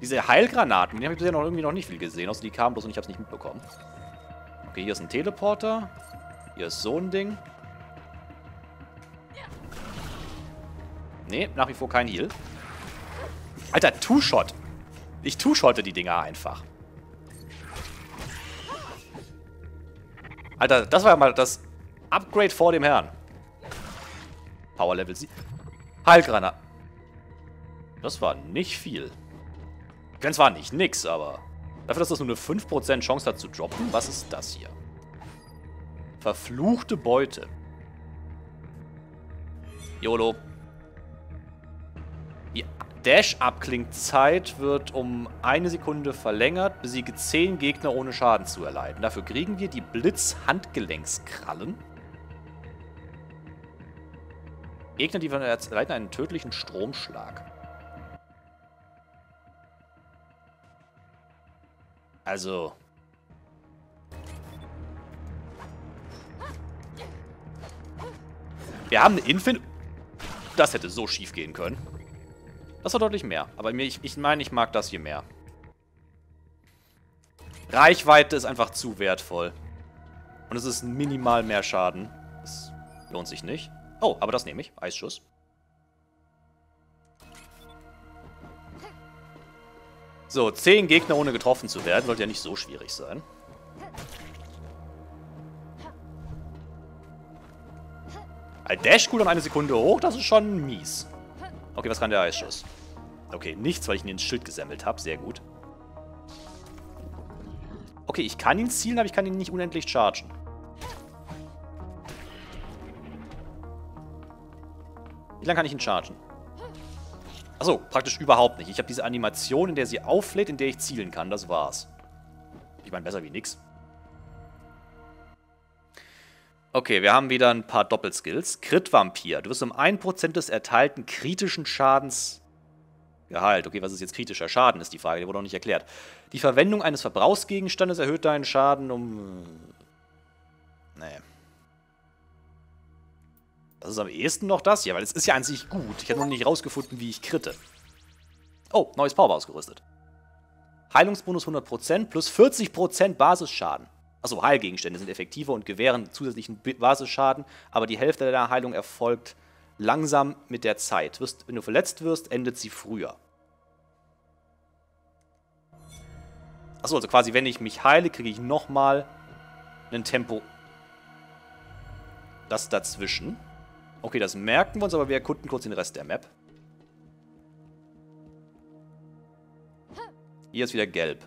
Diese Heilgranaten, die habe ich bisher noch irgendwie noch nicht viel gesehen, außer die kamen bloß und ich habe es nicht mitbekommen. Okay, hier ist ein Teleporter. Hier ist so ein Ding. Nee, nach wie vor kein Heal. Alter, Two-Shot. Ich Two-Shotte die Dinger einfach. Alter, das war ja mal das Upgrade vor dem Herrn. Power Level 7. Heilgranat. Das war nicht viel. Meine, zwar nicht nix, aber... Dafür, dass das nur eine 5% Chance hat zu droppen, was ist das hier? Verfluchte Beute. YOLO. Die Dash-Abklingzeit wird um eine Sekunde verlängert. Besiege 10 Gegner ohne Schaden zu erleiden. Dafür kriegen wir die Blitz-Handgelenkskrallen. Gegner, die erleiden einen tödlichen Stromschlag. Also... Wir haben eine Infin... Das hätte so schief gehen können. Das war deutlich mehr. Aber ich, ich meine, ich mag das hier mehr. Reichweite ist einfach zu wertvoll. Und es ist minimal mehr Schaden. Das lohnt sich nicht. Oh, aber das nehme ich. Eisschuss. So, 10 Gegner ohne getroffen zu werden, sollte ja nicht so schwierig sein. Ein Dash-Cooldown eine Sekunde hoch, das ist schon mies. Okay, was kann der Eisschuss? Okay, nichts, weil ich ihn ins Schild gesammelt habe. Sehr gut. Okay, ich kann ihn zielen, aber ich kann ihn nicht unendlich chargen. Lange kann ich ihn chargen? Achso, praktisch überhaupt nicht. Ich habe diese Animation, in der sie auflädt, in der ich zielen kann. Das war's. Ich meine, besser wie nix. Okay, wir haben wieder ein paar Doppelskills. Crit-Vampir. Du wirst um 1% des erteilten kritischen Schadens geheilt. Okay, was ist jetzt kritischer Schaden, ist die Frage. Die wurde noch nicht erklärt. Die Verwendung eines Verbrauchsgegenstandes erhöht deinen Schaden um... Nee. Das ist am ehesten noch das hier, weil es ist ja an sich gut. Ich habe noch nicht rausgefunden, wie ich kritte. Oh, neues Power ausgerüstet. Heilungsbonus 100% plus 40% Basisschaden. Achso, Heilgegenstände sind effektiver und gewähren zusätzlichen Basisschaden, aber die Hälfte der Heilung erfolgt langsam mit der Zeit. Wenn du verletzt wirst, endet sie früher. Achso, also quasi, wenn ich mich heile, kriege ich nochmal ein Tempo. Das dazwischen. Okay, das merken wir uns, aber wir erkunden kurz den Rest der Map. Hier ist wieder gelb.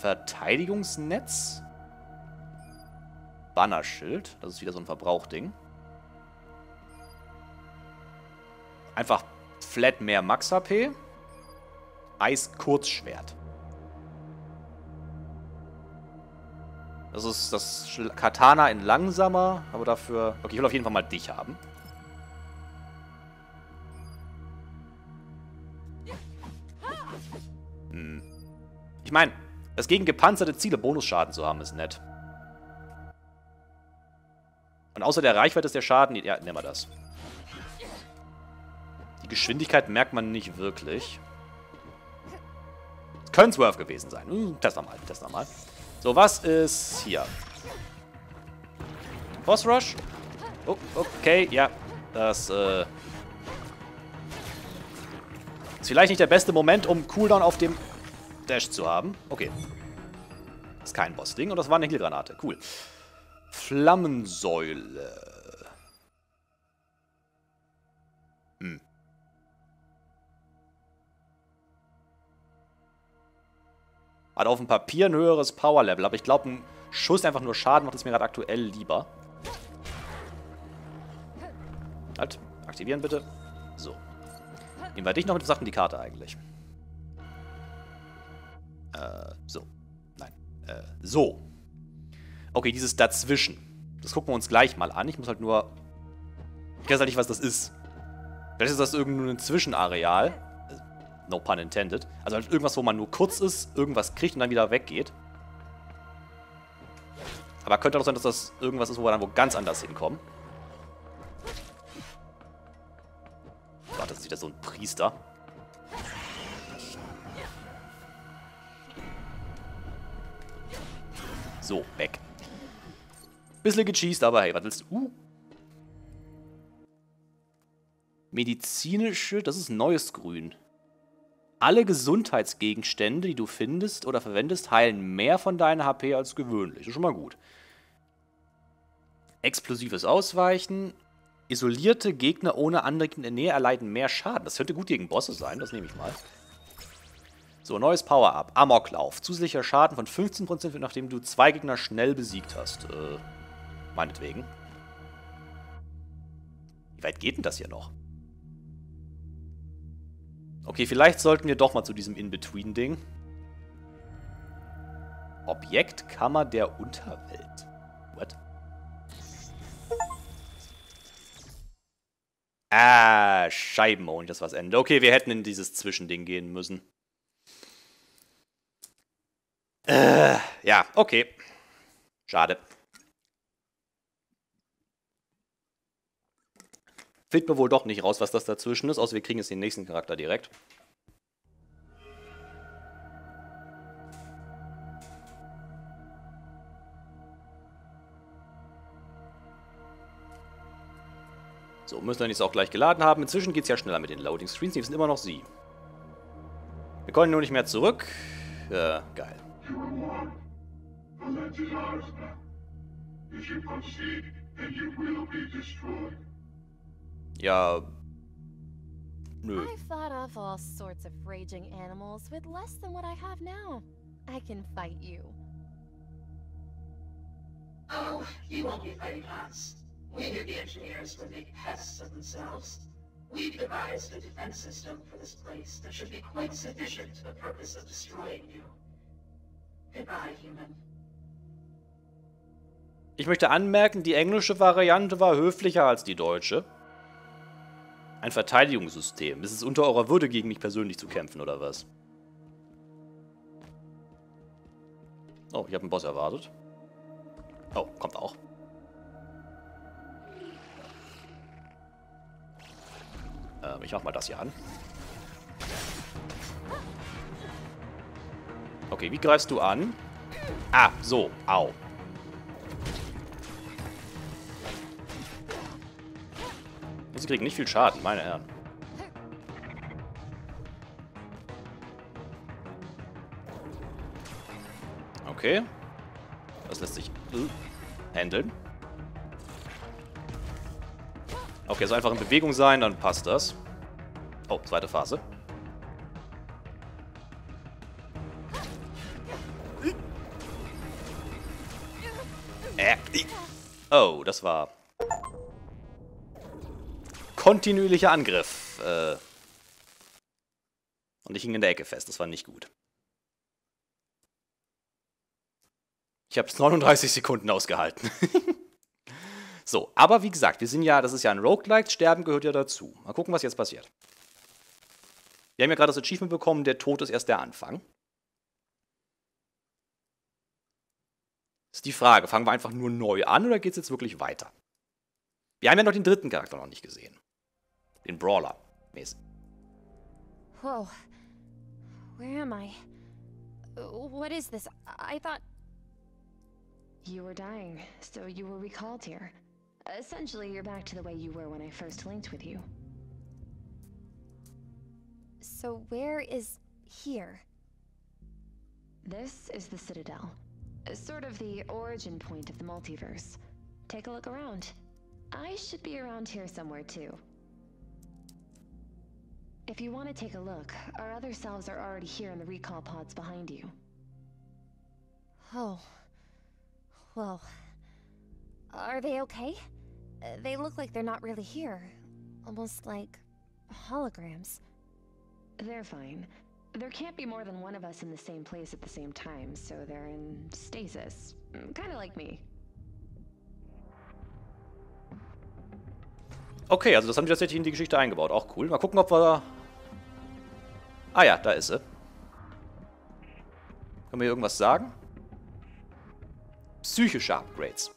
Verteidigungsnetz. Bannerschild. Das ist wieder so ein Verbrauchding. Einfach flat mehr Max HP. Eis-Kurzschwert. Das ist das Katana in langsamer, aber dafür... Okay, ich will auf jeden Fall mal dich haben. Hm. Ich meine, das gegen gepanzerte Ziele Bonusschaden zu haben, ist nett. Und außer der Reichweite ist der Schaden... Ja, nehmen wir das. Die Geschwindigkeit merkt man nicht wirklich. Können's Worth gewesen sein. Hm, das nochmal, das nochmal. So, was ist hier? Boss Rush? Oh, okay, ja. Das, äh... Ist vielleicht nicht der beste Moment, um Cooldown auf dem Dash zu haben. Okay. Ist kein Boss-Ding und das war eine Heal-Granate. Cool. Flammensäule. Hat auf dem Papier ein höheres Power-Level, aber ich glaube, ein Schuss einfach nur Schaden macht es mir gerade aktuell lieber. Halt, aktivieren bitte. So. Nehmen wir dich noch mit Sachen die Karte eigentlich. Äh, so. Nein. Äh, so. Okay, dieses Dazwischen. Das gucken wir uns gleich mal an. Ich muss halt nur... Ich weiß halt nicht, was das ist. Vielleicht ist das irgendein Zwischenareal. No pun intended. Also halt irgendwas, wo man nur kurz ist, irgendwas kriegt und dann wieder weggeht. Aber könnte auch sein, dass das irgendwas ist, wo wir dann wo ganz anders hinkommen. Warte, das ist wieder so ein Priester. So, weg. Bisschen gecheased, aber hey, was willst du? Uh. Medizinische, das ist neues Grün. Alle Gesundheitsgegenstände, die du findest oder verwendest, heilen mehr von deiner HP als gewöhnlich. Ist schon mal gut. Explosives Ausweichen. Isolierte Gegner ohne Anregen in der Nähe erleiden mehr Schaden. Das könnte gut gegen Bosse sein, das nehme ich mal. So, neues Power-Up. Amoklauf. Zusätzlicher Schaden von 15%, nachdem du zwei Gegner schnell besiegt hast. Äh, meinetwegen. Wie weit geht denn das hier noch? Okay, vielleicht sollten wir doch mal zu diesem In-Between-Ding. Objektkammer der Unterwelt. What? Ah, Scheibenmond, das war's Ende. Okay, wir hätten in dieses Zwischending gehen müssen. Äh, ja, okay. Schade. Finden wir wohl doch nicht raus, was das dazwischen ist, außer wir kriegen jetzt den nächsten Charakter direkt. So, müssen wir jetzt auch gleich geladen haben. Inzwischen geht es ja schneller mit den Loading Screens. Die sind immer noch sie. Wir können nur nicht mehr zurück. Äh, geil. Ja. Nö. I've thought of all sorts of raging animals with less than what I have now. I can fight you. Oh, you won't be fighting us. We knew the engineers would make pests of themselves. We've devised a defense system for this place that should be quite sufficient to the purpose of destroying you. Goodbye, human. Ich möchte anmerken, die englische Variante war höflicher als die deutsche. Ein Verteidigungssystem. Ist es unter eurer Würde, gegen mich persönlich zu kämpfen, oder was? Oh, ich habe einen Boss erwartet. Oh, kommt auch. Ähm, ich mach mal das hier an. Okay, wie greifst du an? Ah, so. Au. Sie kriegen nicht viel Schaden, meine Herren. Okay. Das lässt sich äh, handeln. Okay, so einfach in Bewegung sein, dann passt das. Oh, zweite Phase. Äh, oh, das war kontinuierlicher Angriff. Äh und ich hing in der Ecke fest. Das war nicht gut. Ich habe es 39 Sekunden ausgehalten. so, aber wie gesagt, wir sind ja, das ist ja ein Roguelike, Sterben gehört ja dazu. Mal gucken, was jetzt passiert. Wir haben ja gerade das Achievement bekommen, der Tod ist erst der Anfang. Ist die Frage, fangen wir einfach nur neu an oder geht es jetzt wirklich weiter? Wir haben ja noch den dritten Charakter noch nicht gesehen. Den Brawler. Mäßig. Whoa. Where am I? What is this? I thought... You were dying, so you were recalled here. Essentially, you're back to the way you were when I first linked with you. So where is here? This is the Citadel. Sort of the origin point of the multiverse. Take a look around. I should be around here somewhere too. If you want to take a look, our other selves are already here in the recall pods behind you. Oh. Well... Are they okay? Uh, They look like they're not really here. Almost like... holograms. They're fine. There can't be more than one of us in the same place at the same time, so they're in stasis. Kind of like me. Okay, also das haben die tatsächlich in die Geschichte eingebaut. Auch cool. Mal gucken, ob wir... Ah ja, da ist sie. Können wir hier irgendwas sagen? Psychische Upgrades.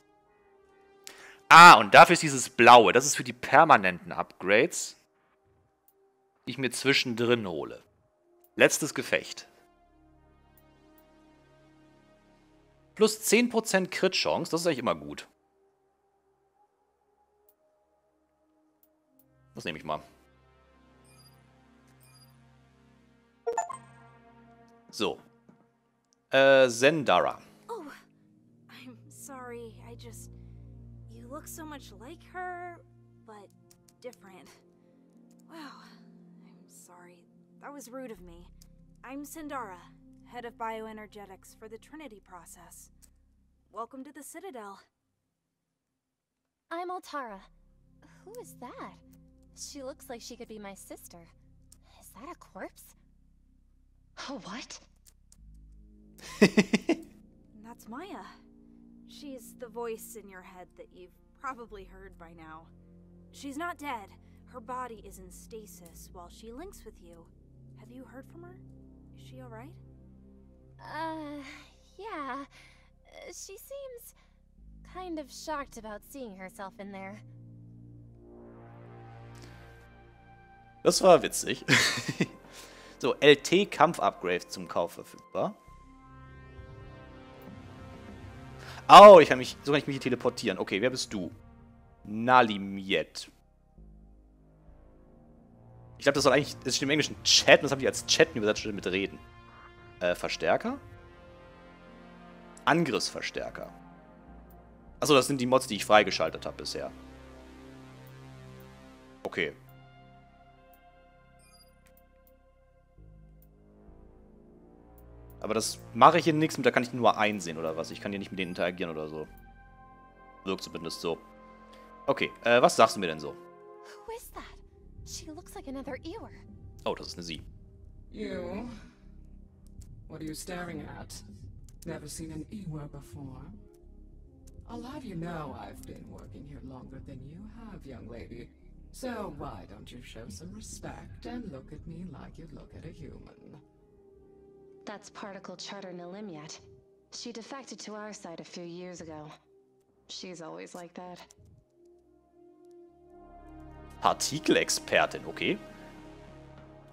Ah, und dafür ist dieses Blaue. Das ist für die permanenten Upgrades, die ich mir zwischendrin hole. Letztes Gefecht. Plus 10% Crit-Chance, das ist eigentlich immer gut. Das nehme ich mal. So. Äh, Zendara. Oh, I'm sorry. I just. You look so much like her, but different. Wow. I'm sorry. That was rude of me. I'm Sindara, head of bioenergetics for the Trinity process. Welcome to the Citadel. I'm Altara. Who is that? She looks like she could be my sister. Is that a corpse? Oh, what? That's Maya. She's the voice in your head that you've probably heard by now. She's not dead. Her body is in stasis while she links with you. Have you heard from her? Is she alright? Uh, yeah. Uh, She seems kind of shocked about seeing herself in there. Das war witzig. so, LT-Kampf-Upgrade zum Kauf verfügbar. Oh, ich kann mich, so kann ich mich hier teleportieren. Okay, wer bist du? Nalimiet. Ich glaube, das soll eigentlich, das steht im englischen Chat das habe ich als Chat übersetzt mit Reden. Äh, Verstärker? Angriffsverstärker. Achso, das sind die Mods, die ich freigeschaltet habe bisher. Okay. Aber das mache ich hier nichts mit, da kann ich nur einsehen oder was. Ich kann hier nicht mit denen interagieren oder so. Wirkt zumindest so. Okay, äh, was sagst du mir denn so? Who is that? She looks like another Eeyore. Oh, das ist eine Sie. You? What are you staring at? Never seen an Ewer before? I'll have you know I've been working here longer than you have, young lady. So why don't you show some respect and look at me like you'd look at a human? That's Particle Charter Nilimiat. She defected to our side a few years ago. She's always like that. Partikelexpertin, okay.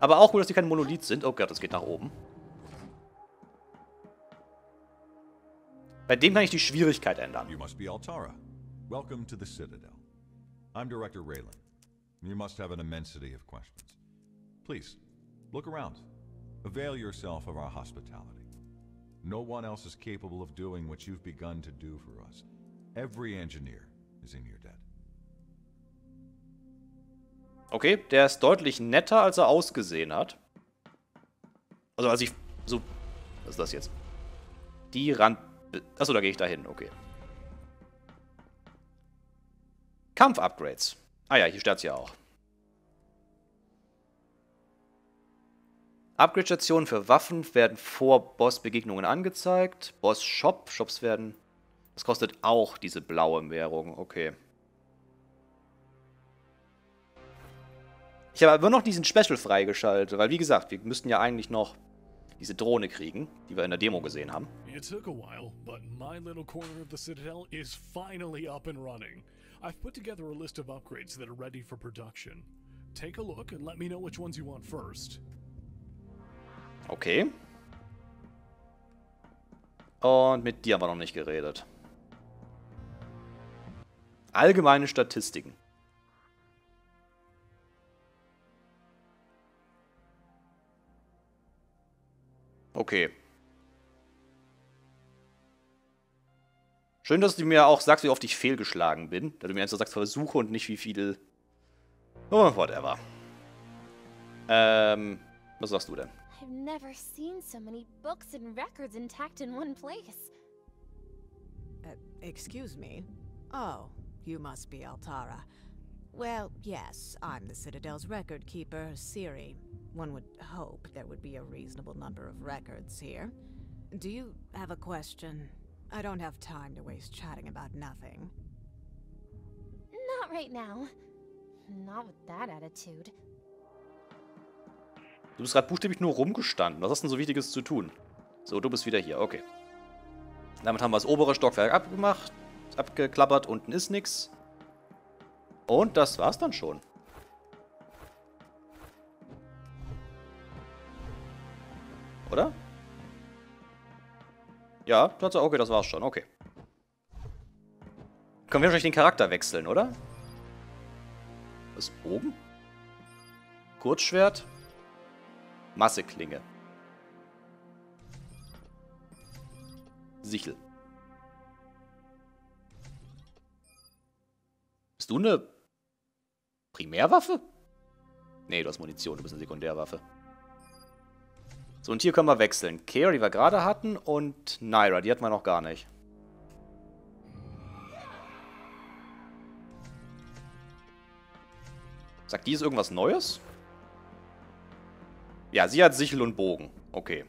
Aber auch gut, dass die kein Monolith sind. Oh Gott, das geht nach oben. Bei dem kann ich die Schwierigkeit ändern. You must be Altara. Welcome to the Citadel. I'm Director Raylan. You must have an immensity of questions. Please, look around. Avail yourself of our hospitality. No one else is capable of doing what you've begun to do for us. Every engineer is in your debt. Okay, der ist deutlich netter, als er ausgesehen hat. Also als ich so... Was ist das jetzt? Die Rand... Achso, da gehe ich da hin, okay. Kampf-Upgrades. Ah ja, hier steht ja auch. Upgrade-Stationen für Waffen werden vor Boss-Begegnungen angezeigt. Boss-Shop. Shops werden... Das kostet auch diese blaue Währung. Okay. Ich habe aber noch diesen Special freigeschaltet, weil wie gesagt, wir müssten ja eigentlich noch diese Drohne kriegen, die wir in der Demo gesehen haben. It took a while, but my little corner of the Citadel is finally up and running. I've put together a list of upgrades that are ready for production. Take a look and let me know which ones you want first. Okay. Und mit dir haben wir noch nicht geredet. Allgemeine Statistiken. Okay. Schön, dass du mir auch sagst, wie oft ich fehlgeschlagen bin. Da du mir einfach sagst, Versuche und nicht wie viel... Oh, whatever. Ähm, was sagst du denn? I've never seen so many books and records intact in one place. Uh, excuse me? Oh, you must be Altara. Well, yes, I'm the Citadel's record keeper, Siri. One would hope there would be a reasonable number of records here. Do you have a question? I don't have time to waste chatting about nothing. Not right now. Not with that attitude. Du bist gerade buchstäblich nur rumgestanden. Was hast denn so Wichtiges zu tun? So, du bist wieder hier. Okay. Damit haben wir das obere Stockwerk abgemacht, abgeklappert. Unten ist nichts. Und das war's dann schon. Oder? Ja, tatsächlich. Okay, das war's schon. Okay. Können wir wahrscheinlich den Charakter wechseln, oder? Das Bogen? Kurzschwert? Masseklinge. Sichel. Bist du eine Primärwaffe? Nee, du hast Munition, du bist eine Sekundärwaffe. So, und hier können wir wechseln. Kara, die wir gerade hatten, und Naira, die hatten wir noch gar nicht. Sagt die ist irgendwas Neues? Ja, sie hat Sichel und Bogen. Okay.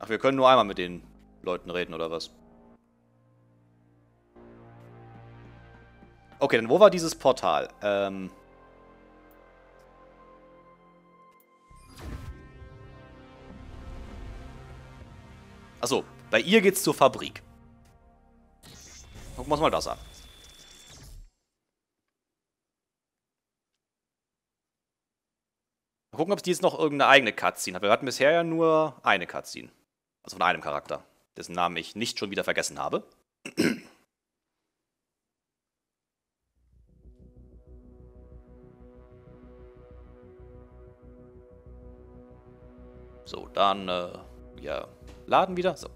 Ach, wir können nur einmal mit den Leuten reden, oder was? Okay, dann wo war dieses Portal? Ähm... Achso, bei ihr geht's zur Fabrik. Gucken wir uns mal das an. Gucken, ob die jetzt noch irgendeine eigene Cutscene hat. Wir hatten bisher ja nur eine Cutscene. Also von einem Charakter, dessen Namen ich nicht schon wieder vergessen habe. So, dann, äh, ja, laden wieder. So.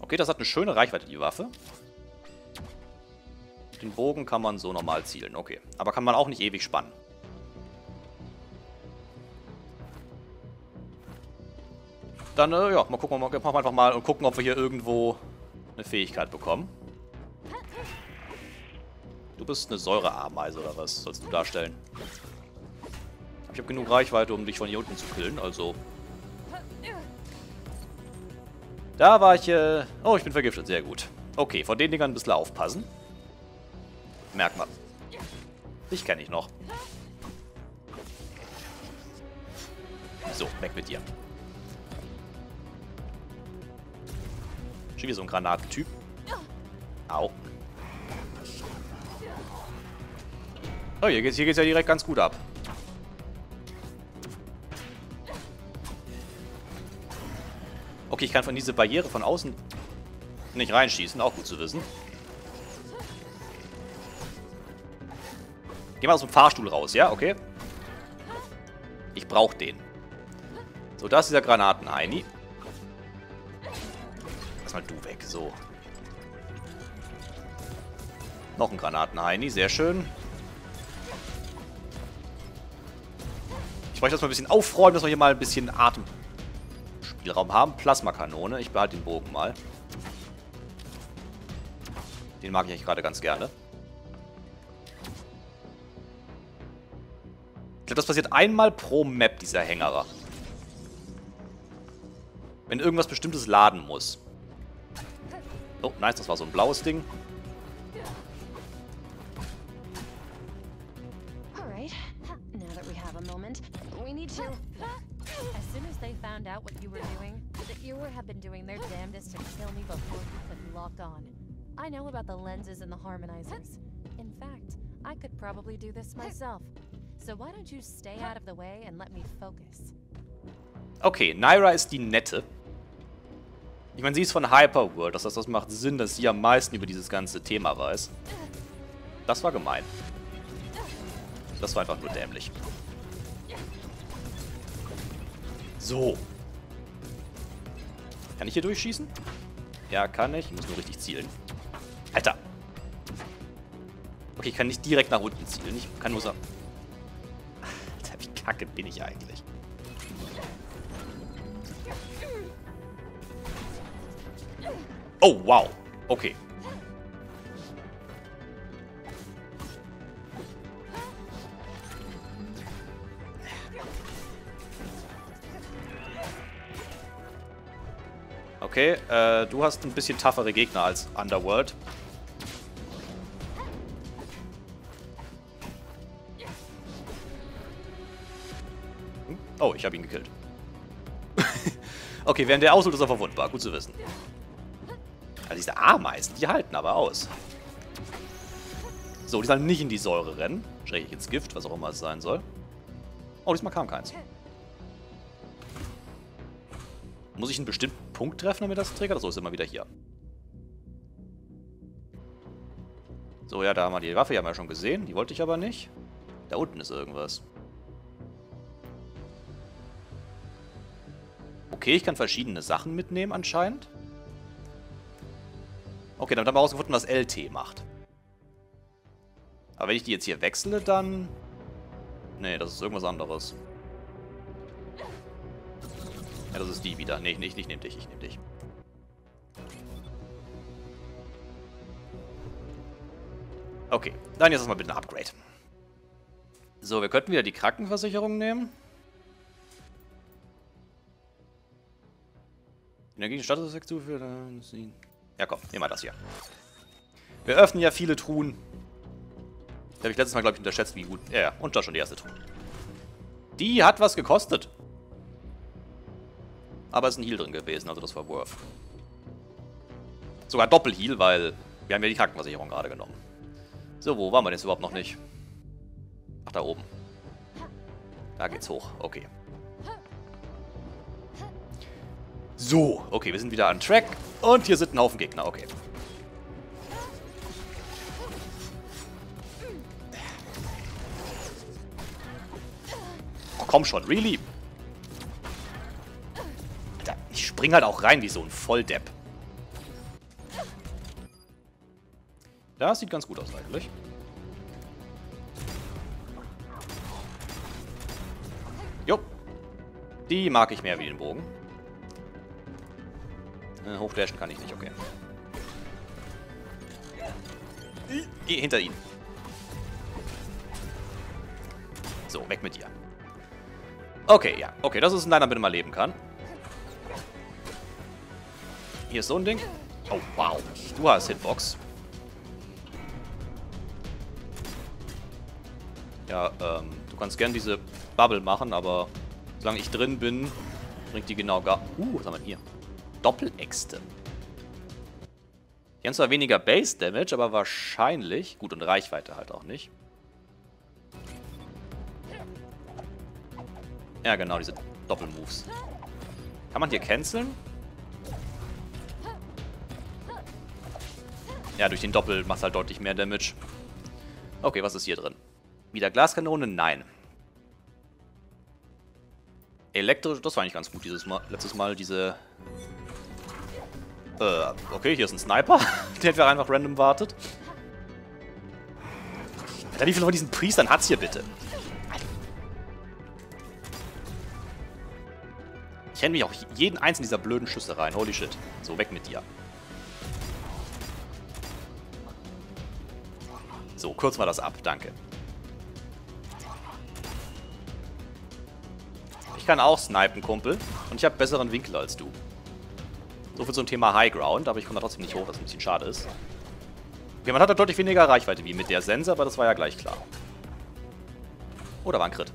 Okay, das hat eine schöne Reichweite, die Waffe. Den Bogen kann man so normal zielen, okay. Aber kann man auch nicht ewig spannen. Dann, äh, ja, mal gucken, machen wir einfach mal und gucken, ob wir hier irgendwo eine Fähigkeit bekommen. Du bist eine Säureameise oder was sollst du darstellen? Ich habe genug Reichweite, um dich von hier unten zu killen, also... Da war ich, äh... Oh, ich bin vergiftet, sehr gut. Okay, von den Dingern ein bisschen aufpassen. Merkt man. Dich kenne ich noch. So, weg mit dir. Schon wieder so ein Granatentyp. Au. Oh, hier geht's, hier geht's ja direkt ganz gut ab. Okay, ich kann von dieser Barriere von außen nicht reinschießen. Auch gut zu wissen. Geh mal aus dem Fahrstuhl raus, ja? Okay. Ich brauche den. So, da ist dieser Granatenheini. Lass mal du weg, so. Noch ein Granatenheini, sehr schön. Ich möchte das mal ein bisschen aufräumen, dass wir hier mal ein bisschen Atemspielraum haben. Plasmakanone, ich behalte den Bogen mal. Den mag ich eigentlich gerade ganz gerne. Ich glaube, das passiert einmal pro Map, dieser Hängerer. Wenn irgendwas Bestimmtes laden muss. Oh, nice, das war so ein blaues Ding. out what you were doing, the Earwar have been doing their damnedest to kill me before you could lock on. I know about the lenses and the harmonizers. In fact, I could probably do this myself. Okay, Naira ist die Nette. Ich meine, sie ist von Hyperworld. Das heißt, das macht Sinn, dass sie am meisten über dieses ganze Thema weiß. Das war gemein. Das war einfach nur dämlich. So. Kann ich hier durchschießen? Ja, kann ich. Ich muss nur richtig zielen. Alter. Okay, ich kann nicht direkt nach unten zielen. Ich kann nur so... Kacke bin ich eigentlich? Oh, wow. Okay. Okay, äh, du hast ein bisschen toughere Gegner als Underworld. Habe ihn gekillt. okay, während der ausholt, ist er verwundbar. Gut zu wissen. Also diese Ameisen, die halten aber aus. So, die sollen nicht in die Säure rennen. Schräg ins Gift, was auch immer es sein soll. Oh, diesmal kam keins. Muss ich einen bestimmten Punkt treffen, damit das triggert? So ist immer wieder hier. So, ja, da haben wir die Waffe, die haben wir ja schon gesehen. Die wollte ich aber nicht. Da unten ist irgendwas. Okay, ich kann verschiedene Sachen mitnehmen anscheinend. Okay, damit haben wir herausgefunden, was LT macht. Aber wenn ich die jetzt hier wechsle, dann... Nee, das ist irgendwas anderes. Ja, das ist die wieder. Nee, nicht, ich nehme dich, ich nehme dich. Okay, dann jetzt erstmal bitte ein Upgrade. So, wir könnten wieder die Krankenversicherung nehmen. Energie Statuseffekt zuführen. Ja, komm, nehmen wir das hier. Wir öffnen ja viele Truhen. Das habe ich letztes Mal, glaube ich, unterschätzt, wie gut... Ja, ja, und da schon die erste Truhe. Die hat was gekostet. Aber es ist ein Heal drin gewesen, also das war Worth. Sogar Doppel-Heal, weil wir haben ja die Krankenversicherung gerade genommen. So, wo waren wir denn jetzt überhaupt noch nicht? Ach, da oben. Da geht's hoch. Okay. So, okay, wir sind wieder an Track. Und hier sind ein Haufen Gegner, okay. Komm schon, really? Alter, ich spring halt auch rein wie so ein Volldepp. Das sieht ganz gut aus eigentlich. Jo. Die mag ich mehr wie den Bogen. Äh, hochdashen kann ich nicht, okay. Geh hinter ihn. So, weg mit dir. Okay, ja. Okay, das ist ein Liner, mit dem man leben kann. Hier ist so ein Ding. Oh, wow. Du hast Hitbox. Ja, ähm, du kannst gern diese Bubble machen, aber solange ich drin bin, bringt die genau gar... Uh, was haben wir hier? Doppeläxte. Die haben zwar weniger Base Damage, aber wahrscheinlich... Gut, und Reichweite halt auch nicht. Ja, genau, diese Doppelmoves. Kann man hier canceln? Ja, durch den Doppel macht halt deutlich mehr Damage. Okay, was ist hier drin? Wieder Glaskanone? Nein. Elektrisch, das war eigentlich ganz gut dieses Mal, letztes Mal, diese... Äh, okay, hier ist ein Sniper, der einfach einfach random wartet. Alter, wie viele von diesen Priestern hat's hier bitte? Ich renne mich auch jeden einzelnen dieser blöden Schüsse rein. Holy shit. So, weg mit dir. So, kurz mal das ab. Danke. Ich kann auch snipen, Kumpel. Und ich habe besseren Winkel als du. So viel zum Thema High Ground, aber ich komme da trotzdem nicht hoch, was ein bisschen schade ist. Okay, man hat da deutlich weniger Reichweite wie mit der Sense, aber das war ja gleich klar. Oh, da war ein Crit.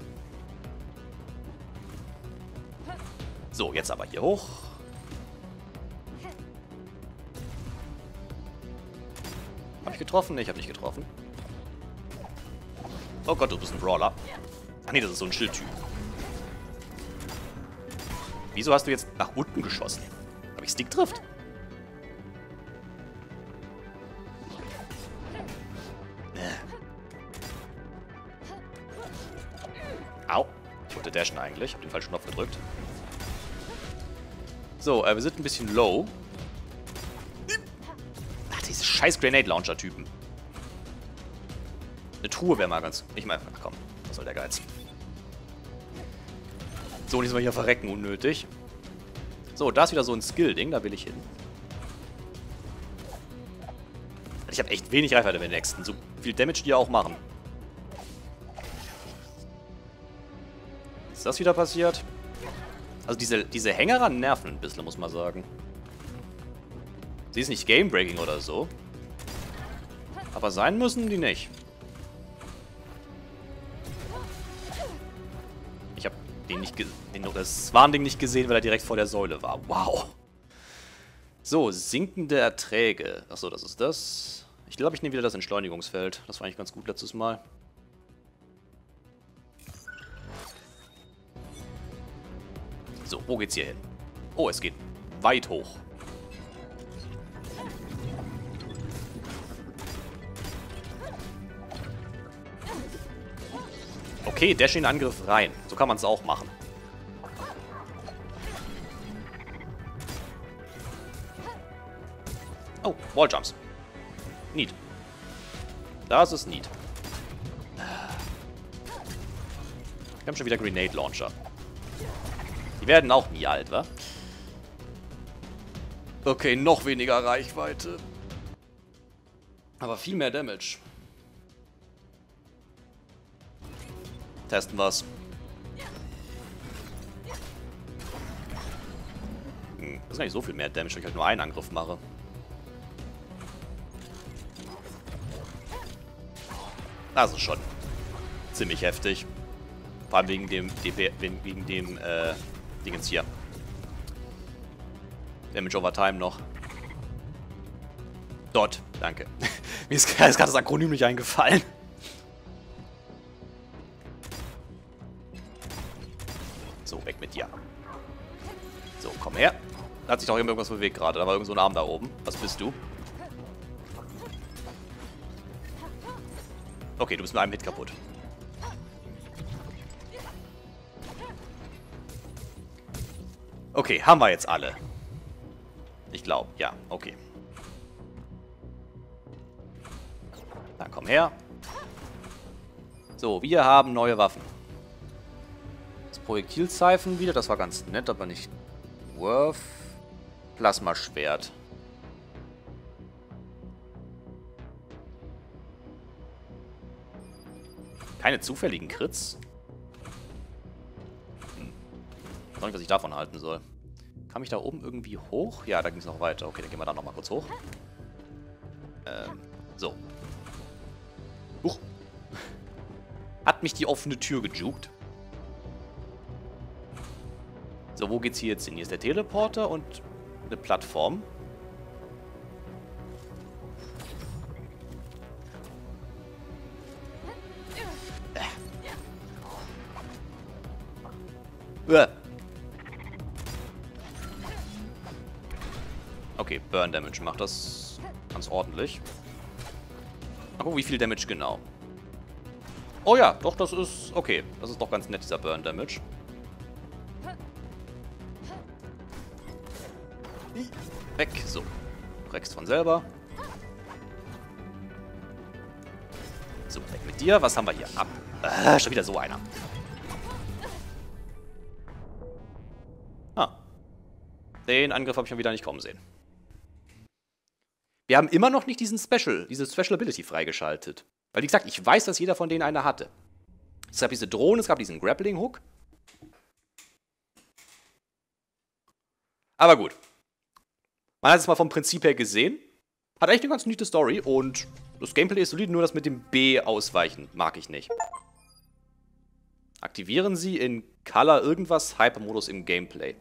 So, jetzt aber hier hoch. Hab ich getroffen? Nee, ich habe nicht getroffen. Oh Gott, du bist ein Brawler. Ach nee, das ist so ein Schildtyp. Wieso hast du jetzt nach unten geschossen? Hab ich Stick trifft? Au. Ich wollte dashen eigentlich. Hab den falschen Knopf gedrückt. So, äh, wir sind ein bisschen low. Ach, diese scheiß Grenade-Launcher-Typen. Eine Truhe wäre mal ganz... Ich meine, ach komm, was soll der Geiz? So, nicht mal hier verrecken, unnötig. So, da ist wieder so ein Skill-Ding, da will ich hin. Ich habe echt wenig Reichweite mit den nächsten. So viel Damage, die auch machen. Ist das wieder passiert? Also diese, diese Hängerer nerven ein bisschen, muss man sagen. Sie ist nicht Game-Breaking oder so. Aber sein müssen die nicht. Den nicht den, das Warnding nicht gesehen, weil er direkt vor der Säule war. Wow. So, sinkende Erträge. Achso, das ist das. Ich glaube, ich nehme wieder das Entschleunigungsfeld. Das war eigentlich ganz gut letztes Mal. So, wo geht's hier hin? Oh, es geht weit hoch. Okay, dash in Angriff rein. So kann man es auch machen. Oh, Walljumps. Neat. Das ist neat. Wir haben schon wieder Grenade Launcher. Die werden auch nie alt, wa? Okay, noch weniger Reichweite. Aber viel mehr Damage. Testen wir's. Hm, das ist gar nicht so viel mehr Damage, wenn ich halt nur einen Angriff mache. Das ist schon ziemlich heftig. Vor allem wegen dem DP, wegen dem äh, Dingens hier. Damage over Time noch. Dot, danke. Mir ist gerade das Akronym nicht eingefallen. Her. Da hat sich doch irgendwas bewegt gerade. Da war irgend so ein Arm da oben. Was bist du? Okay, du bist mit einem Hit kaputt. Okay, haben wir jetzt alle. Ich glaube, ja, okay. Dann komm her. So, wir haben neue Waffen. Das Projektilzeifen wieder, das war ganz nett, aber nicht worth. Plasmaschwert. Keine zufälligen Crits? Hm. Ich weiß nicht, was ich davon halten soll. Kam ich da oben irgendwie hoch? Ja, da ging es noch weiter. Okay, dann gehen wir da nochmal kurz hoch. Ähm, so. Huch. Hat mich die offene Tür gejuckt. So, wo geht's hier jetzt hin? Hier ist der Teleporter und eine Plattform. Okay, Burn Damage macht das ganz ordentlich. Gucken, wie viel Damage genau. Oh ja, doch, das ist... Okay, das ist doch ganz nett, dieser Burn Damage. Weg, so. Rex von selber. So, weg mit dir. Was haben wir hier? Ab. Ah, schon wieder so einer. Den Angriff habe ich schon wieder nicht kommen sehen. Wir haben immer noch nicht diesen Special, diese Special Ability freigeschaltet. Weil, wie gesagt, ich weiß, dass jeder von denen eine hatte. Es gab diese Drohne, es gab diesen Grappling Hook. Aber gut. Man hat es mal vom Prinzip her gesehen. Hat eigentlich eine ganz nette Story und das Gameplay ist solide, nur das mit dem B ausweichen mag ich nicht. Aktivieren Sie in Color irgendwas Hypermodus im Gameplay.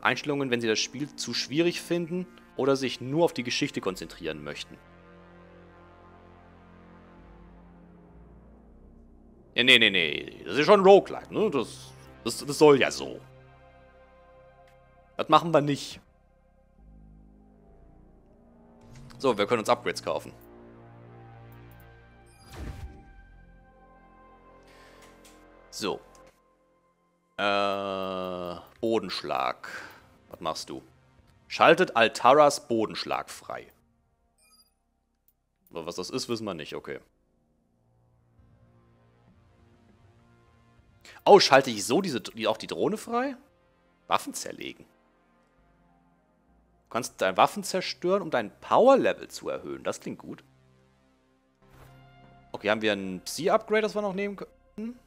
Einstellungen, wenn Sie das Spiel zu schwierig finden oder sich nur auf die Geschichte konzentrieren möchten. Ja, nee, nee, nee. Das ist schon Roguelike, ne? Das, das, das soll ja so. Das machen wir nicht. So, wir können uns Upgrades kaufen. So. Äh, Bodenschlag. Was machst du? Schaltet Altaras Bodenschlag frei. Aber was das ist, wissen wir nicht. Okay. Oh, schalte ich so diese, die, auch die Drohne frei? Waffen zerlegen. Du kannst deine Waffen zerstören, um dein Power-Level zu erhöhen. Das klingt gut. Okay, haben wir ein Psi-Upgrade, das wir noch nehmen können?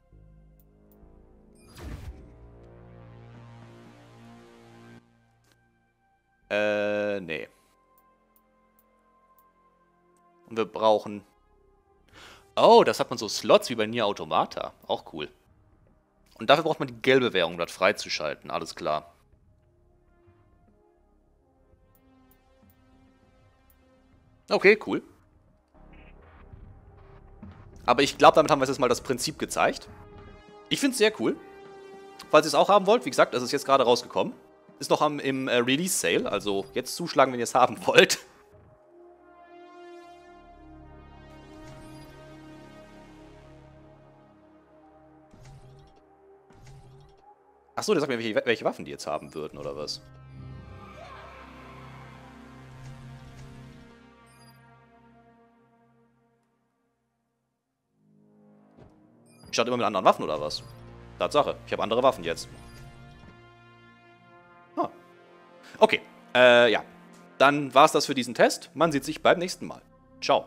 Äh, nee. Und wir brauchen... Oh, das hat man so Slots wie bei Nier Automata. Auch cool. Und dafür braucht man die gelbe Währung, um das freizuschalten. Alles klar. Okay, cool. Aber ich glaube, damit haben wir jetzt mal das Prinzip gezeigt. Ich finde es sehr cool. Falls ihr es auch haben wollt, wie gesagt, es ist jetzt gerade rausgekommen. Ist noch am, im äh, Release-Sale, also jetzt zuschlagen, wenn ihr es haben wollt. Achso, der sagt mir, welche, welche Waffen die jetzt haben würden, oder was? Ich stand immer mit anderen Waffen oder was? Tatsache, ich habe andere Waffen jetzt. Ah. Okay, äh, ja. Dann war es das für diesen Test. Man sieht sich beim nächsten Mal. Ciao.